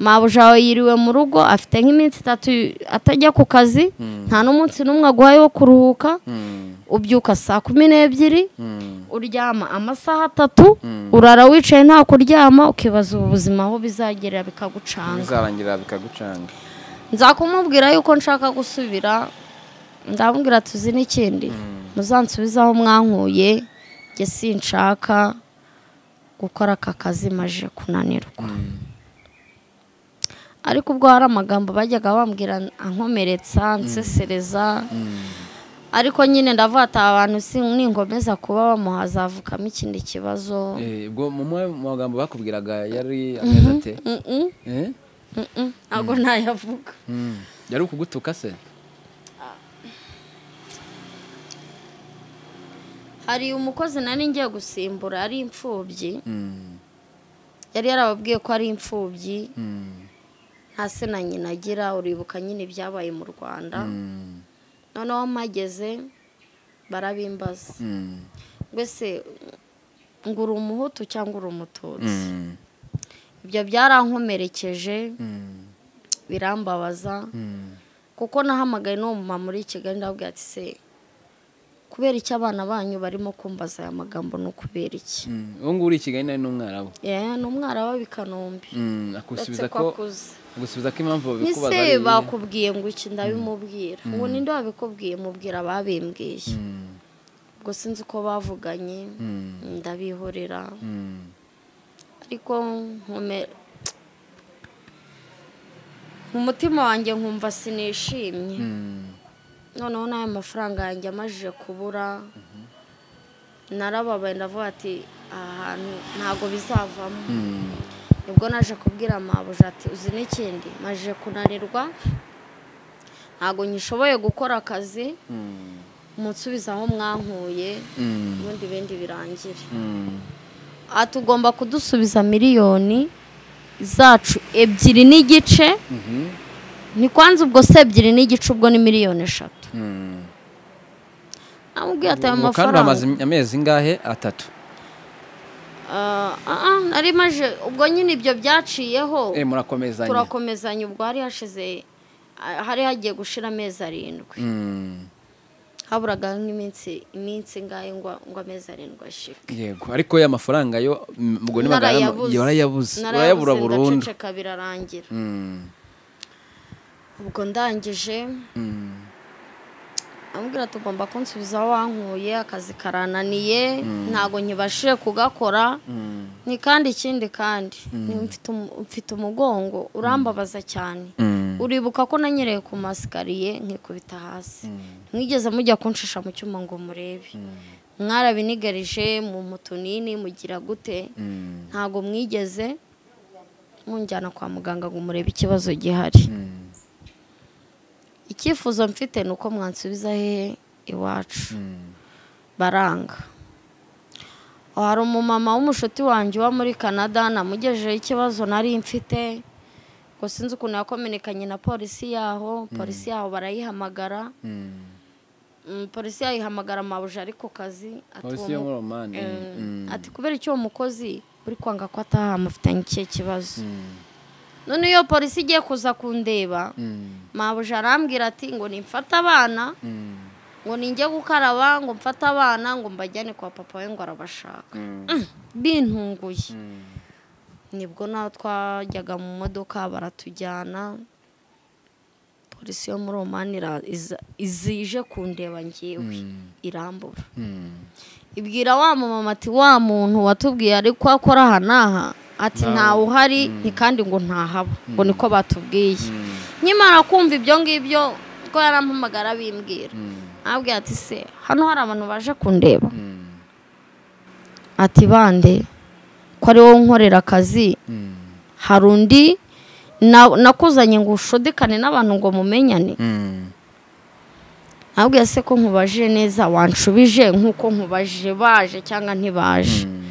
mabuja wawe yiriwe mu rugo afite nk'iminsi itatu atajya ku kazi nta n'umunsi n'umwe aguhaye wo kuruhuka. Mm. ubyuka saa kumi n'ebyiri Mm. uryama amasaha atatu urara wicaye nta kuryama ukibaza ubu buzima aho bizagerera bikagucanga. Bizarangirira bikagucanga. Nzakumubwira yuko nshaka gusubira ndamubwira tuzi n'ikindi? Muzansubize aho mwankuye njye sinshaka gukora aka kazi maje kunanirwa. Ariko ubwo hari amagambo bajyaga bambwira ankomeretsa nsesereza ariko nyine ndavuga ati aba bantu si ninkomeza kuba bamuha hazavukamo ikindi kibazo. Eh, ubwo mu magambo bakubwiraga yari ameze ate? Eh? ntabwo Mm. yari ukugutuka se? Hari umukozi nari ngiye gusimbura ari imfubyi. Mm. yari yarababwiye ko ari imfubyi. Mm. Nta se na nyina agira uribuka nyine ibyabaye mu rwanda. Mm. noneho mpageze barabimbaza. Mm. mbese ngo uri umuhutu cyangwa uri umututsi? Mm. ibyo byarankomerekeje. Birambabaza. Kuko nahamagaye n'uwo mumama muri kigali ndabwira ati se kubera iki abana banyu barimo kumbaza aya magambo ni ukubera iki? Uwo nguwo uri i kigali nawe ni umwarabu yewe ni umwara w'abi kanombe. Ko ko akuze. Agusubiza ko impamvu babikubaza ari bakubwiye ngo iki ndabimubwira? Ngo ninde wabikubwiye? Mubwira ababimbwiye. Mm. ubwo sinzi uko bavuganye. Mm. ndabihorera. Mm. ariko mu mutima wanjye nkumva sinishimye. Mm. noneho n'ayo mafaranga yanjye amajije kubura narababaye ndavuga ati aha hantu ntabwo bizavamo. Mm. Ni bwo naje kubwira mabuja ati uzi n'ikindi majije kunanirwa ntabwo nyishoboye gukora akazi Mm. munsubiza aho mwankuye Mm. ubundi ibindi birangire Mm. aha tugomba kudusubiza miliyoni zacu ebyiri n'igice Mhm. ni kwanza ubwo se ebyiri n'igice ubwo ni miliyoni eshatu Mm. namubwiye ati ayo Ubu kandi hamaze mafaranga amezi ingahe atatu Ah, ah, nari maje ubwo nyine ibyo byaciyeho. Eh murakomezanya turakomezanya ubwo hari hashize hari hagiye gushira amezi arindwi. Mm. haburaga nk'iminsi iminsi ngahe ngo ngo amezi arindwi ashike. Yego ariko ya mafaranga yo ubwo ni magana warayabuze urayabura burundu. ndaceceka birarangira. Mm. ubwo ndangije. Mm. amubwira tugomba kunsubiza aho wankuye akazi karananiye ntabwo nkibashije kugakora. Mm. ni kandi ikindi kandi. Ni mfite umu- mfite umugongo urambabaza cyane. Mm. uribuka ko nanyereye ku masikariye nkikubita hasi. Mwigeze mujya kunshisha mu cyuma ngo murebe. Mwarabinigarije mu mutunini mugira gute? Mm. ntabwo mwigeze. Munjyana kwa muganga ngo murebe ikibazo gihari. Mm. Icyifuzo mfite ni uko mwansubiza hehe iwacu? Mm. baranga. Hari umumama w'umushuti wanjye uba muri canada namugejejeho ikibazo nari mfite ngo sinzi ukuntu yakominikanye na polisi yaho polisi yaho barayihamagara. Mm. Mm, polisi yayihamagara mabuja ari ku kazi ati Eh, ati kubera icyo uwo mukozi uri kwanga ko ataha amufitanye ikihe kibazo. None iyo polisi igiye kuza kundeba Mm. mabuja arambwira ati ngo nimfate abana Mm. ngo ninjye gukaraba ngo mfate abana ngo mbajyane kwa papa we ngo arabashaka. Mm. Bintunguye. Nibwo nawe twajyaga mu modoka baratujyana polisi yo muri omani izije kundeba ngewe irambura. Ibwira wa mumama ati wa muntu watubwiye ari ko akora aha n'aha? Ati Ntawe. uhari ni kandi ngo ntahaba ngo niko batubwiye Mm. nkimara kumva ibyo ngibyo ko yarampamagara bimbwira Mm. nabwiye ati se hano hari abantu baje kundeba Mm. ati bande ko ari wowe unkorera akazi Mm. hari undi na- nakuzanye ngo ushudikane n'abantu ngo mumenyane Mm. nabwiye se ko nkubajije neza wanshubije nk'uko nkubajije baje cyangwa ntibaje Mm.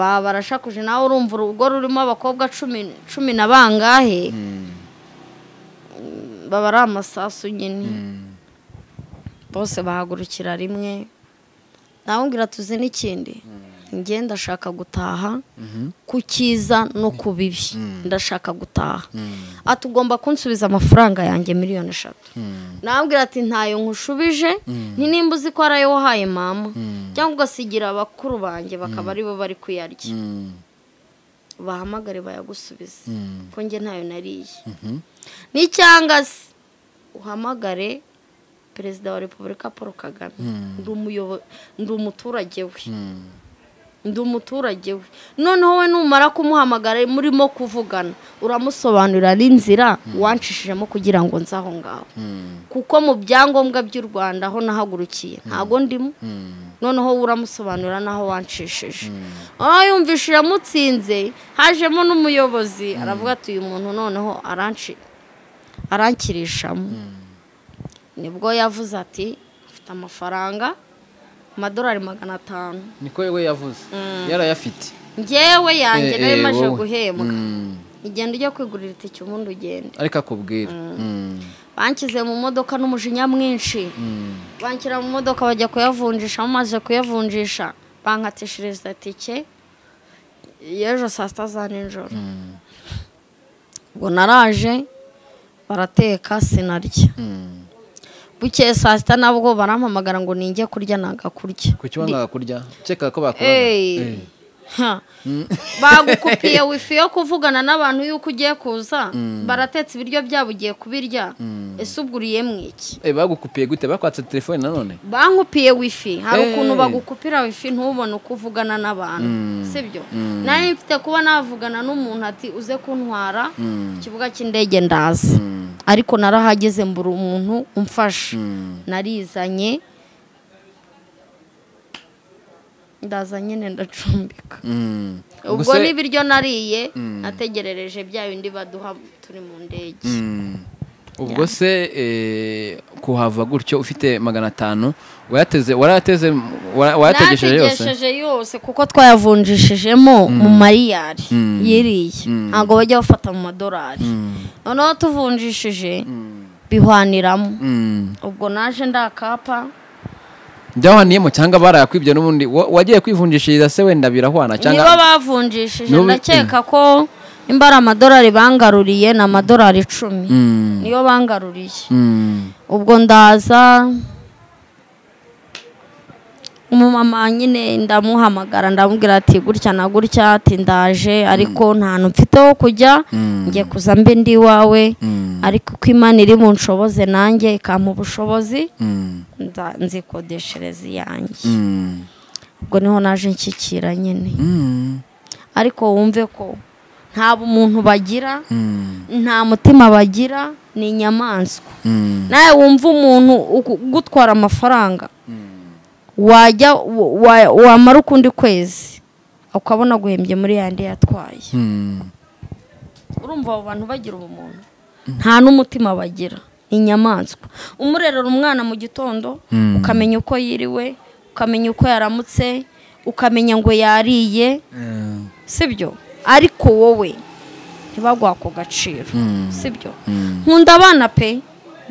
Baba barashakuje nawe urumva urugo rurimo abakobwa cumi na bangahe? Mm. baba ari amasasu nyine. Mm. bose bahagurukira rimwe. Nawubwira tuzi n'ikindi. Njye ndashaka gutaha Mhm. ku cyiza no ku bibi Mm. ndashaka gutaha Mm. ati ugomba kunsubiza amafaranga yanjye miliyoni eshatu Mm. nabwira ati ntayo nkushubije ni nimba uzi ko ari ayo wahaye mama Mm. cyangwa ugasigira abakuru banjye bakaba ari bo bari kuyarya Mm. bahamagare bayagusubize Mm. ko njye ntayo nariye Mhm. n'icyanga se uhamagare perezida wa repubulika paul kagame Mm. ndi umuturage we Mm. Ndi umuturage we. Noneho we numara kumuhamagara murimo kuvugana. Uramusobanurira n'inzira wanshishijemo kugira ngo nze aho ngaho. Mm. kuko mu byangombwa by'u rwanda aho nahagurukiye ntago ndimo. Noneho uramusobanurira n'aho wanshishije aho yumvishije amutsinze hajemo n'umuyobozi aravuga ati uyu muntu noneho arankirishamo ni bwo yavuze ati mfite amafaranga amadolari magana atanu. Niko we yavuze. Yarayafite ngewe yanjye Eh, nari eh, maje guhembwa. Mm. igenda ujya kwigurira itike ubundi ugende ariko akubwira. Mm. banshyize mu modoka n'umujinya mwinshi. Mm. banshyira mu modoka bajya kuyavunjisha bamaze kuyavunjisha. Bankatishiriza tike y'ejo saa sita za nijoro. Mm. ubwo naraje barateka sinarya. Mm. Bukeye saa sita nabwo barampamagara ngo ninjye kurya nanga kurya ku kiba mwanga kurya ukeka ko. Ha. (laughs) bagukupiye wifi yo kuvugana n'abantu yuko ugiye kuza baratetse ibiryo byabo ugiye kubirya. Ese ubwo uriyemo iki? Eh, bagukupiye gute? Bakwatse telefone nanone? Bankupiye wifi. Hari Eh. ukuntu bagukupira wifi ntubone uko uvugana n'abantu sibyo nari mfite kuba navugana n'umuntu ati uze kuntwara Mm. ku kibuga cy'indege ndaza. Ariko narahageze mbura umuntu umfasha narizanye ndaza nyine ndacumbika. Mm. ubwo n'ibiryo nariye Mm. nategerereje bya bindi baduha turi mu ndege. Mm. ubwo se eh, kuhava gutyo ufite magana atanu wayateze wayategesheje yose? Yose kuko twayavunjishijemo mu mariyari yiriye. Ntabwo bajya bafata mu madolari Mm. noneho tuvunjishije bihwaniramo. Ubwo naje ndakapa byahaniyemo cyangwa barayakwibye n'ubundi. Wa- wagiye kwivunjishiriza se wenda birahwana nibo cyangwa bavunjishije. N'ubu- ndakeka ko nimba ari amadolari bangaruriye ni amadolari icumi. Mm. niyo bangaruriye. Mm. ubwo ndaza umumama nyine ndamuhamagara ndamubwira ati gutya na gutya ati ndaje ariko nta hantu mfite ho kujya Mm. ngiye kuza mbe ndi iwawe Mm. ariko uko imana iri bunshoboze nanjye ikampa ubushobozi Mm. nzikodeshereza iyanjye Mm. ubwo ni ho naje nshyikira nyine Mm. ariko wumve ko nta bumuntu bagira Mm. nta mutima bagira ni inyamaswa Mm. nawe wumva umuntu ugu- ugutwara amafaranga wajya wa- wamara ukundi kwezi ukabona guhembye muri yandi yatwaye. Mm. urumva abo bantu bagira ubumuntu. Nta n'umutima bagira. Ni inyamaswa. Umurerera umwana mu gitondo Mm. ukamenya uko yiriwe ukamenya uko yaramutse ukamenya ngo yariye. Sibyo? Ariko wowe ntibaguha ako gaciro. Mm. sibyo? Nkunda abana pe.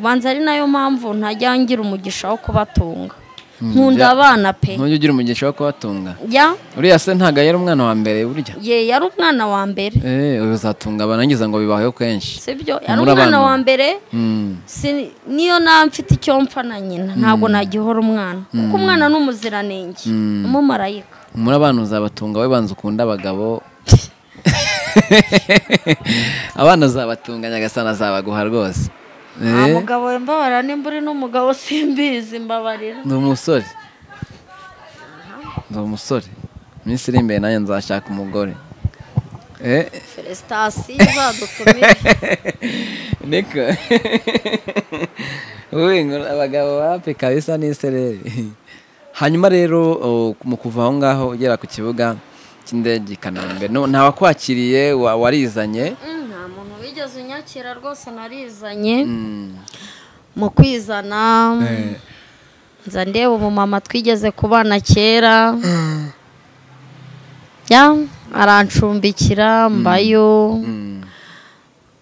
Ubanza ari na yo mpamvu ntajya ngira umugisha wo kubatunga. Nkunda bya- abana pe. Ntujya ugira umugisha wo kubatunga. Ya uriya se ntabwo yari umwana wa mbere burya? Ye yari umwana wa mbere. Eh uzatunga abanangiza ngo bibayeho kenshi. Sibyo yari Muri umwana wa mbere. Mm. Si- niyo naba mfite icyo mpfa na nyina. Ntabwo nagihora umwana. Kuko umwana ni umuziranenge. Mm. umumarayika. Muri abana uzabatunga we banza ukunda abagabo. (laughs) Abana uzabatunga nyagasana azabaguha rwose. Nta Eh, mugabo wembabara nimba uri n'umugabo simbizi mbabarira ni umusore. Ni umusore. Iminsi iri imbere nanjye nzashaka umugore. Eh, feresitasiyo (laughs) niko. (laughs) Ngo abagabo bape kabisa n'isereri (laughs) hanyuma rero o, mu kuva aho ngaho ugera ku kibuga cy'indege i kanombe no- ntawakwakiriye wa- warizanye Mm, nta muntu wigeze unyakira rwose narizanye Mm. mu kwizana Eh. nza ndeba umumama twigeze kubana kera ya arancumbikira mbayo Mm.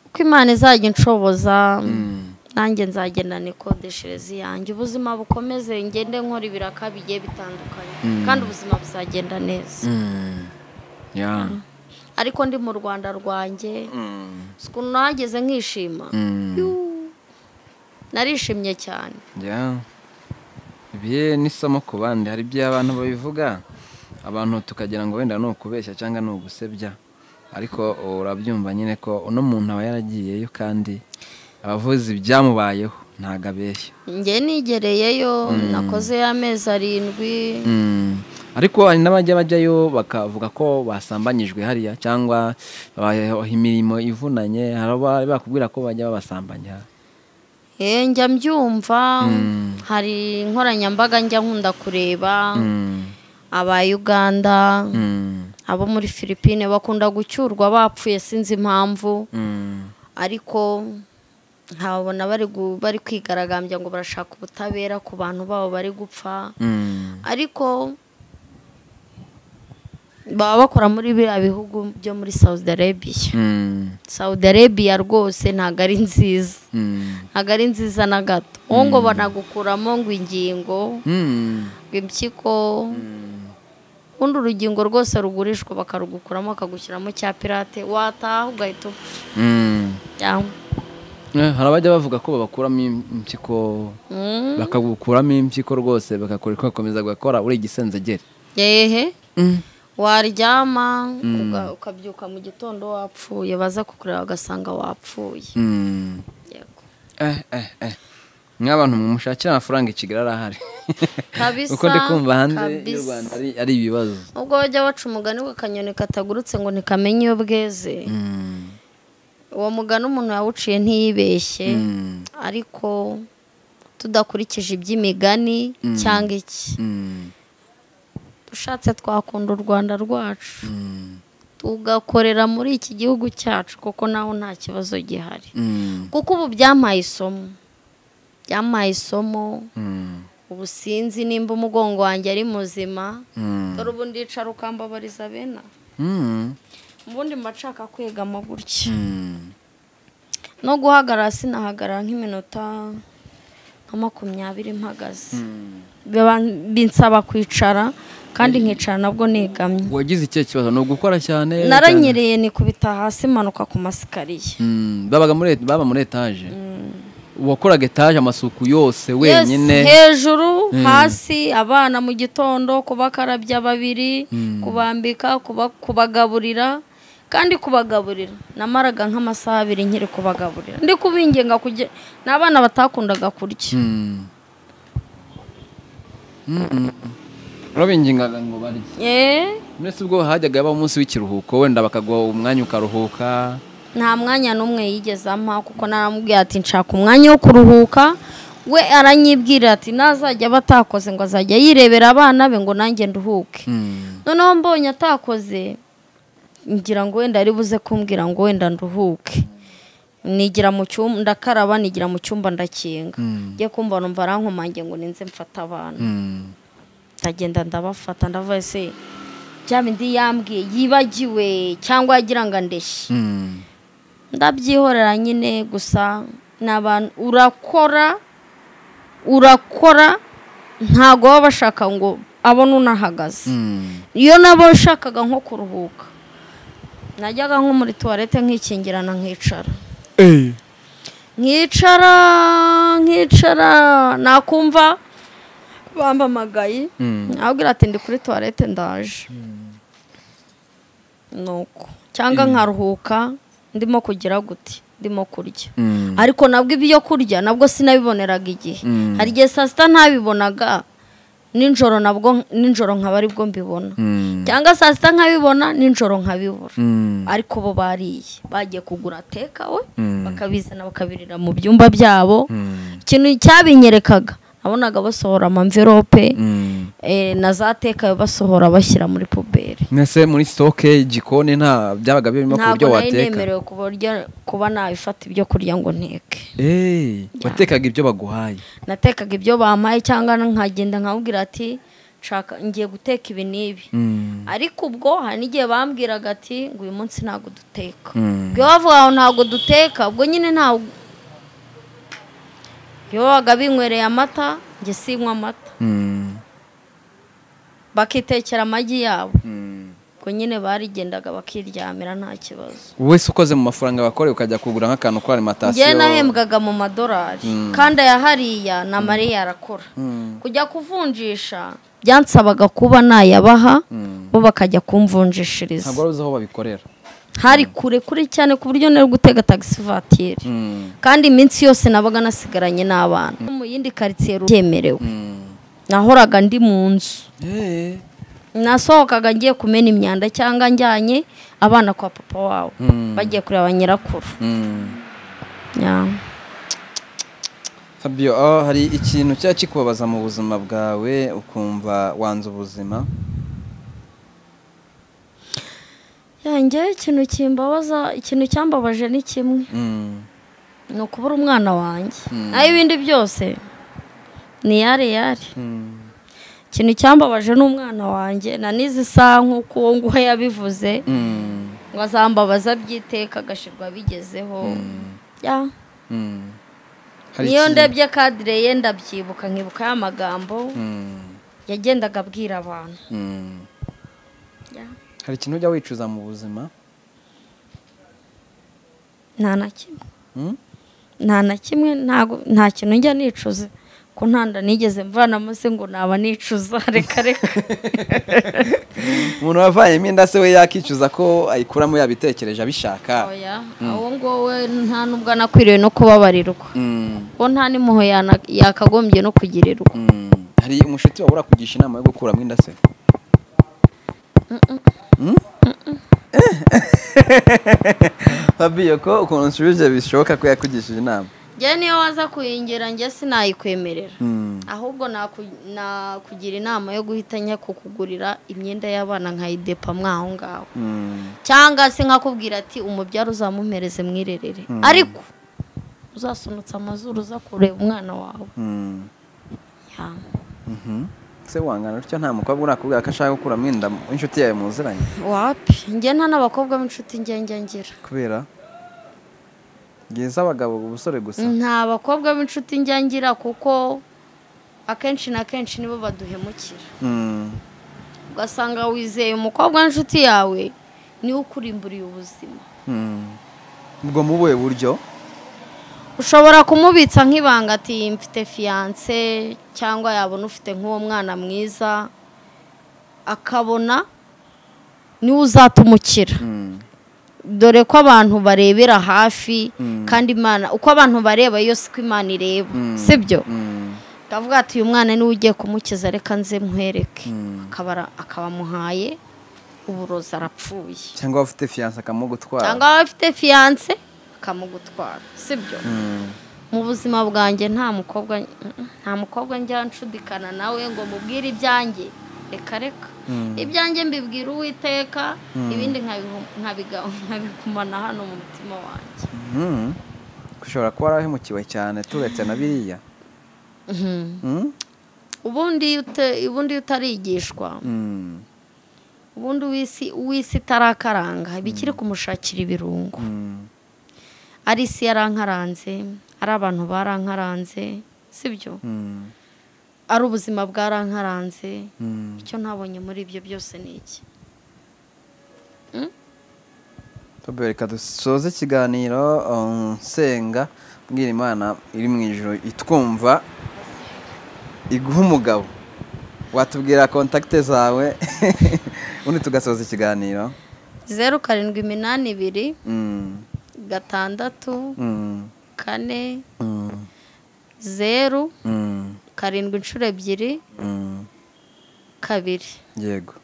uko imana izajya inshoboza Mm. nanjye nzagenda nikodeshereze yanjye ubuzima bukomeze ngende nkora ibiraka bigiye bitandukanye Mm. kandi ubuzima buzagenda neza Mm. Ariko ndi mu rwanda rwanjye Mm. ukuntu nahageze nkishima. Mm. Narishimye cyane. Ya. Ibi n'isomo ku bandi hari ibyo abantu babivuga? Abantu tukagira ngo wenda ni ukubeshya cyangwa ni ugusebya. Ariko urabyumva nyine ko uno muntu aba yaragiyeyo kandi abavuzi ibyamubayeho ntabwo abeshya. Njye nigereyeyo nakoze amezi arindwi. Mm. Ariko hari n'abajya bajyayo bakavuga ko basambanyijwe hariya cyangwa babaha imirimo ivunanye hari abari bakubwira ko bajya babasambanya? Eh, njya mbyumva. Mm. hari inkoranyambaga njya nkunda kureba. Mm. aba uganda Mm. abo muri philippine bakunda gucyurwa bapfuye sinzi impamvu. Ariko nkabona bari kwigaragambya ngo barashaka ubutabera ku bantu babo bari gupfa. Ariko baba bakora muri biriya bihugu byo muri Saudi Arabia. Mm. Saudi Arabia rwose ntabwo ari nziza. Mm. ntabwo ari nziza na gato. Uwo ngo banagukuramo ngo ingingo ngo impyiko ubundi urugingo rwose rugurishwa bakarugukuramo bakagushyiramo cya pirate wataha ugahita upfa. Eh, hari abajya bavuga ko babakuramo impyiko bakagukuramo impyiko rwose bakakureka ugakomeza gukora uri igisenzegeri. Yehe. Waryama uga- ukabyuka mu gitondo wapfuye baza kukureba bagasanga wapfuye. Mm. Yego. eh eh eh. Nk'abantu mushakira amafaranga i kigali arahari. Kabisa, kuko ndi kumva hanze y'u rwanda ari, ibibazo. Ubwo bajya baca umugani w'akanyoni katagurutse ngo ntikamenye iyo bweze. Mm. uwo mugani umuntu yawuciye ntiyibeshye ariko tudakurikije iby'imigani cyangwa iki. Dushatse twakunda u rwanda rwacu. Tugakorera muri iki gihugu cyacu kuko naho nta kibazo gihari. Mm. kuko ubu byampaye isomo. Byampaye isomo. Mm. ubu sinzi nimba umugongo wanjye ari muzima. Mm. dore ubu ndicara ukambabariza bena Mm. ubundi mba nshaka kwegama gutya. No guhagarara sinahagarara nk'iminota nka makumyabiri mpagaze. Binsaba kwicara kandi nkicara nabwo negamye wagize ikihe kibazo? Ni ugukora cyane naranyereye nikubita hasi manuka ku masikariye. Mm. muri baba muri etaje. Wakoraga etaje amasuku yose wenyine? Hejuru hasi abana mu gitondo kubakarabya babiri kubambika kuba- kubagaburira. Kandi kubagaburira namaraga nk'amasaha abiri nkiri kubagaburira. Ndi kubingenga kujya ni abana batakundaga kurya. Urabingingaga ngo barye Eh, mbese ubwo hajyaga habaho umunsi w'ikiruhuko wenda bakaguha umwanya ukaruhuka? Nta mwanya n'umwe yigeze ampa kuko naramubwiye ati nshaka umwanya wo kuruhuka. We aranyibwira ati nazajya aba atakoze ngo azajya yirebera abana be ngo nanjye nduhuke. Mm. noneho mbonye atakoze ngira ngo wenda ari buze kumbwira ngo wenda nduhuke. Nigira mu cyumba ndakaraba nigira mu cyumba ndakinga. Mm. njye kumva numva arankomange ngo ninze mfata abana. Mm. Ndagenda ndabafata ndavuga se bindi yambwiye yibagiwe cyangwa yagira ngo andeshye Mm. ndabyihorera nyine gusa ni abantu urakora urakora ntabwo baba bashaka ngo abone unahagaze Mm. iyo nabo nshakaga nko kuruhuka najyaga nko muri tuwarete nkikingirana nkicara nkicara nkicara nakumva bambamagaye Mm. nabwira ati ndi kuri tuwarete ndaje. Nuko. Cyangwa nkaruhuka ndimo kugira gute? Ndimo kurya. Ariko nabwo ibyo kurya nabwo sinabiboneraga igihe. Hari igihe saa sita ntabibonaga nijoro nabwo nijoro nkaba ari bwo mbibona. Cyangwa saa sita nkabibona nijoro nkabibura. Ariko bo bariye. Bagiye kugura tekawe Mm. bakabizana bakabirira mu byumba byabo. Ikintu cyabinyerekaga nabonaga basohora amamverope Mm. eh, na za tekawe basohora bashyira muri puberi. Mwese muri sitoke igikoni nta byabaga birimo ku buryo ntabwo nari wateka nemerewe ku buryo kuba nabifata ibyo kurya ngo nteke. Eh, watekaga ibyo baguhaye? Natekaga ibyo bampaye cyangwa nkagenda nkabwira ati nshaka ngiye guteka ibi n'ibi. Mm. ariko ubwo hari n'igihe bambwiraga ati ngo uyu munsi ntabwo duteka. Mm. iyo bavuga ngo ntabwo duteka ubwo nyine ntabwo iyo babaga binywereye amata njye sinywa amata. Mm. bakitekera amagi yabo. Mm. ubwo nyine barigendaga bakiryamira nta kibazo. Wese ukoze mu mafaranga wakoreye ukajya kugura nk'akantu kuri alimantasiyo. Njyewe nahembwaga mu madolari Mm. kandi aya hariya na mariya arakora kujya kuvunjisha byansabaga kuba nayabaha bo bakajya kumvunjishiriza. Ntabwo wari uzi aho babikorera. Hari kure kure cyane ku buryo nari gutega tagisi vatire Mm. kandi iminsi yose nabaga nasigaranye n'abana mu yindi karitsiye byemerewe Mm. nahoraga ndi mu nzu Eh. nasohokaga ngiye kumena imyanda cyangwa njyanye abana kwa papa Mm. bagiye kureba nyirakuru. Ya. Fabio hari ikintu cyaba kikubabaza mu buzima bwawe ukumva wanze ubuzima yanjye ikintu kimbabaza ikintu cyambabaje ni kimwe. Mm. ni ukubura umwana wanjye. Mm. naho ibindi byose ni yare yare Mm. ikintu cyambabaje ni umwana wanjye. Na n'izi saha nk'uko uwo nguwo yabivuze. Ngo azambabaza by'iteka agashyirwa bigezeho niyo ndebye kadire ye ndabyibuka nkibuka ya magambo. Yagendaga abwira abantu. Hari ikintu ujya wicuza mu buzima? Nta na kimwe. Mm? nta na kimwe nta kintu njya nicuza. Ko ntanda nigeze mvanamo se ngo naba nicuza. (laughs) Reka reka. (laughs) Umuntu wavanyemo inda se we yakicuza ko ayikuramo yabitekereje abishaka. Oya awo ngowe nta n'ubwo anakwiriye no kubabarirwa Mm. bo nta n'impuhwe yana- yakagombye no kugirirwa hari umushuti wawe urakugisha inama yo gukuramo inda se? Mm? (laughs) Fabio ko ukuntu nsubije bishoboka ko yakugishije inama? Njye niyo waza kuyingira njye sinayikwemerera. Mm. ahubwo naku- nakugira inama yo guhita njya kukugurira imyenda y'abana nkayidepa mwaho ngaho. Mm. cyangwa se nkakubwira ati umubyara uzamumpereze mwirerere. Ariko uzasunutse amazuru uza kureba umwana wawe. Mm. Mhm. Se wangana utyo nta mukobwa urakubwira ko ashaka gukuramo inda w'inshuti yawe muziranye wapi? Njye nta n'abakobwa b'inshuti njya ngira. Kubera? Bwiza abagabo ubusore gusa. Nta bakobwa b'inshuti ngira kuko akenshi na kenshi nibo baduhemukira. Mm. ugasanga wizeye umukobwa w'inshuti yawe ni we ukurimburiye ubuzima. Mm. ubwo mu buhe buryo? Ushobora kumubitsa nk'ibanga ati mfite fiyanse cyangwa yabona ufite nk'uwo mwana mwiza akabona ni we uzatumukira Mm. dore ko abantu barebera hafi Mm. kandi imana uko abantu bareba yo siko imana ireba Mm. sibyo akavuga ati uyu mwana ni we ugiye kumukiza reka nze muhereke Mm. akaba amuhaye uburozi arapfuye cyangwa waba ufite fiyanse akamugutwara cyangwa waba afite fiyanse akamugutwara sibyo? Mm. mu buzima bwanjye nta mukobwa nta mukobwa njya nshudikana nawe ngo mubwire ibyanjye. Reka reka. Mm. ibyanjye mbibwira uwiteka ibindi nkabihu- nkabiga- nkabigumana hano mu mutima wanjye. Ushobora kuba warahemukiwe cyane turetse na biriya. Ubundi iyo ute- ubundi iyo utarigishwa ubundi uw'isi itarakaranga iba ikiri kumushakira ibirungo. Ari isi yarankaranze ari abantu barankaranze sibyo? Mm. ari ubuzima bwarankaranze Mm. icyo ntabonye muri ibyo byose ni iki? Tobe, reka dusoze ikiganiro um, nsenga mbwira imana iri mu ijoro itwumva iguha umugabo. Watubwira kontakite zawe (laughs) ubundi tugasoza ikiganiro. Zeru karindwi iminani ibiri. Gatandatu Mm. kane Mm. zeru Mm. karindwi inshuro ebyiri kabiri. Yego.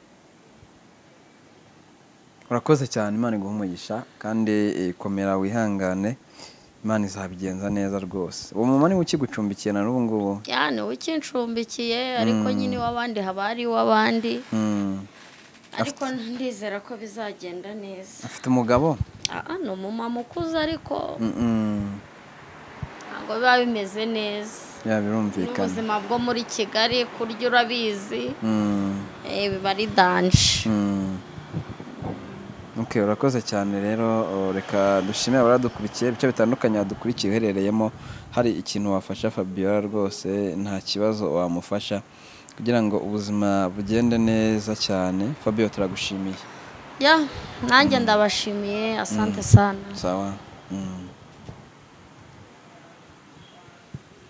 Urakoze cyane imana iguha umugisha kandi eh, komera wihangane. Imana izabigenza neza rwose. Uwo mama ni we ukigucumbikiye na n'ubu ngubu. Yani ukincumbikiye ariko nyine iw'abandi haba hari iw'abandi ariko ndizera ko bizagenda neza. Afite umugabo? Ni umumama ukuze ariko ntabwo biba bimeze neza. Birumvikana. N'ubuzima bwo muri kigali kurya urabizi. Mm. eh, biba ari danje Mm. Urakoze cyane rero. Reka dushimire abaradukurikiye ibice bitandukanye badukurikiye uherereyemo. Hari ikintu wafasha Fabiola rwose nta kibazo wamufasha. Kugira ngo ubuzima bugende neza cyane. Fabio turagushimiye. Ya nanjye ndabashimiye asante sana. Sawa mm.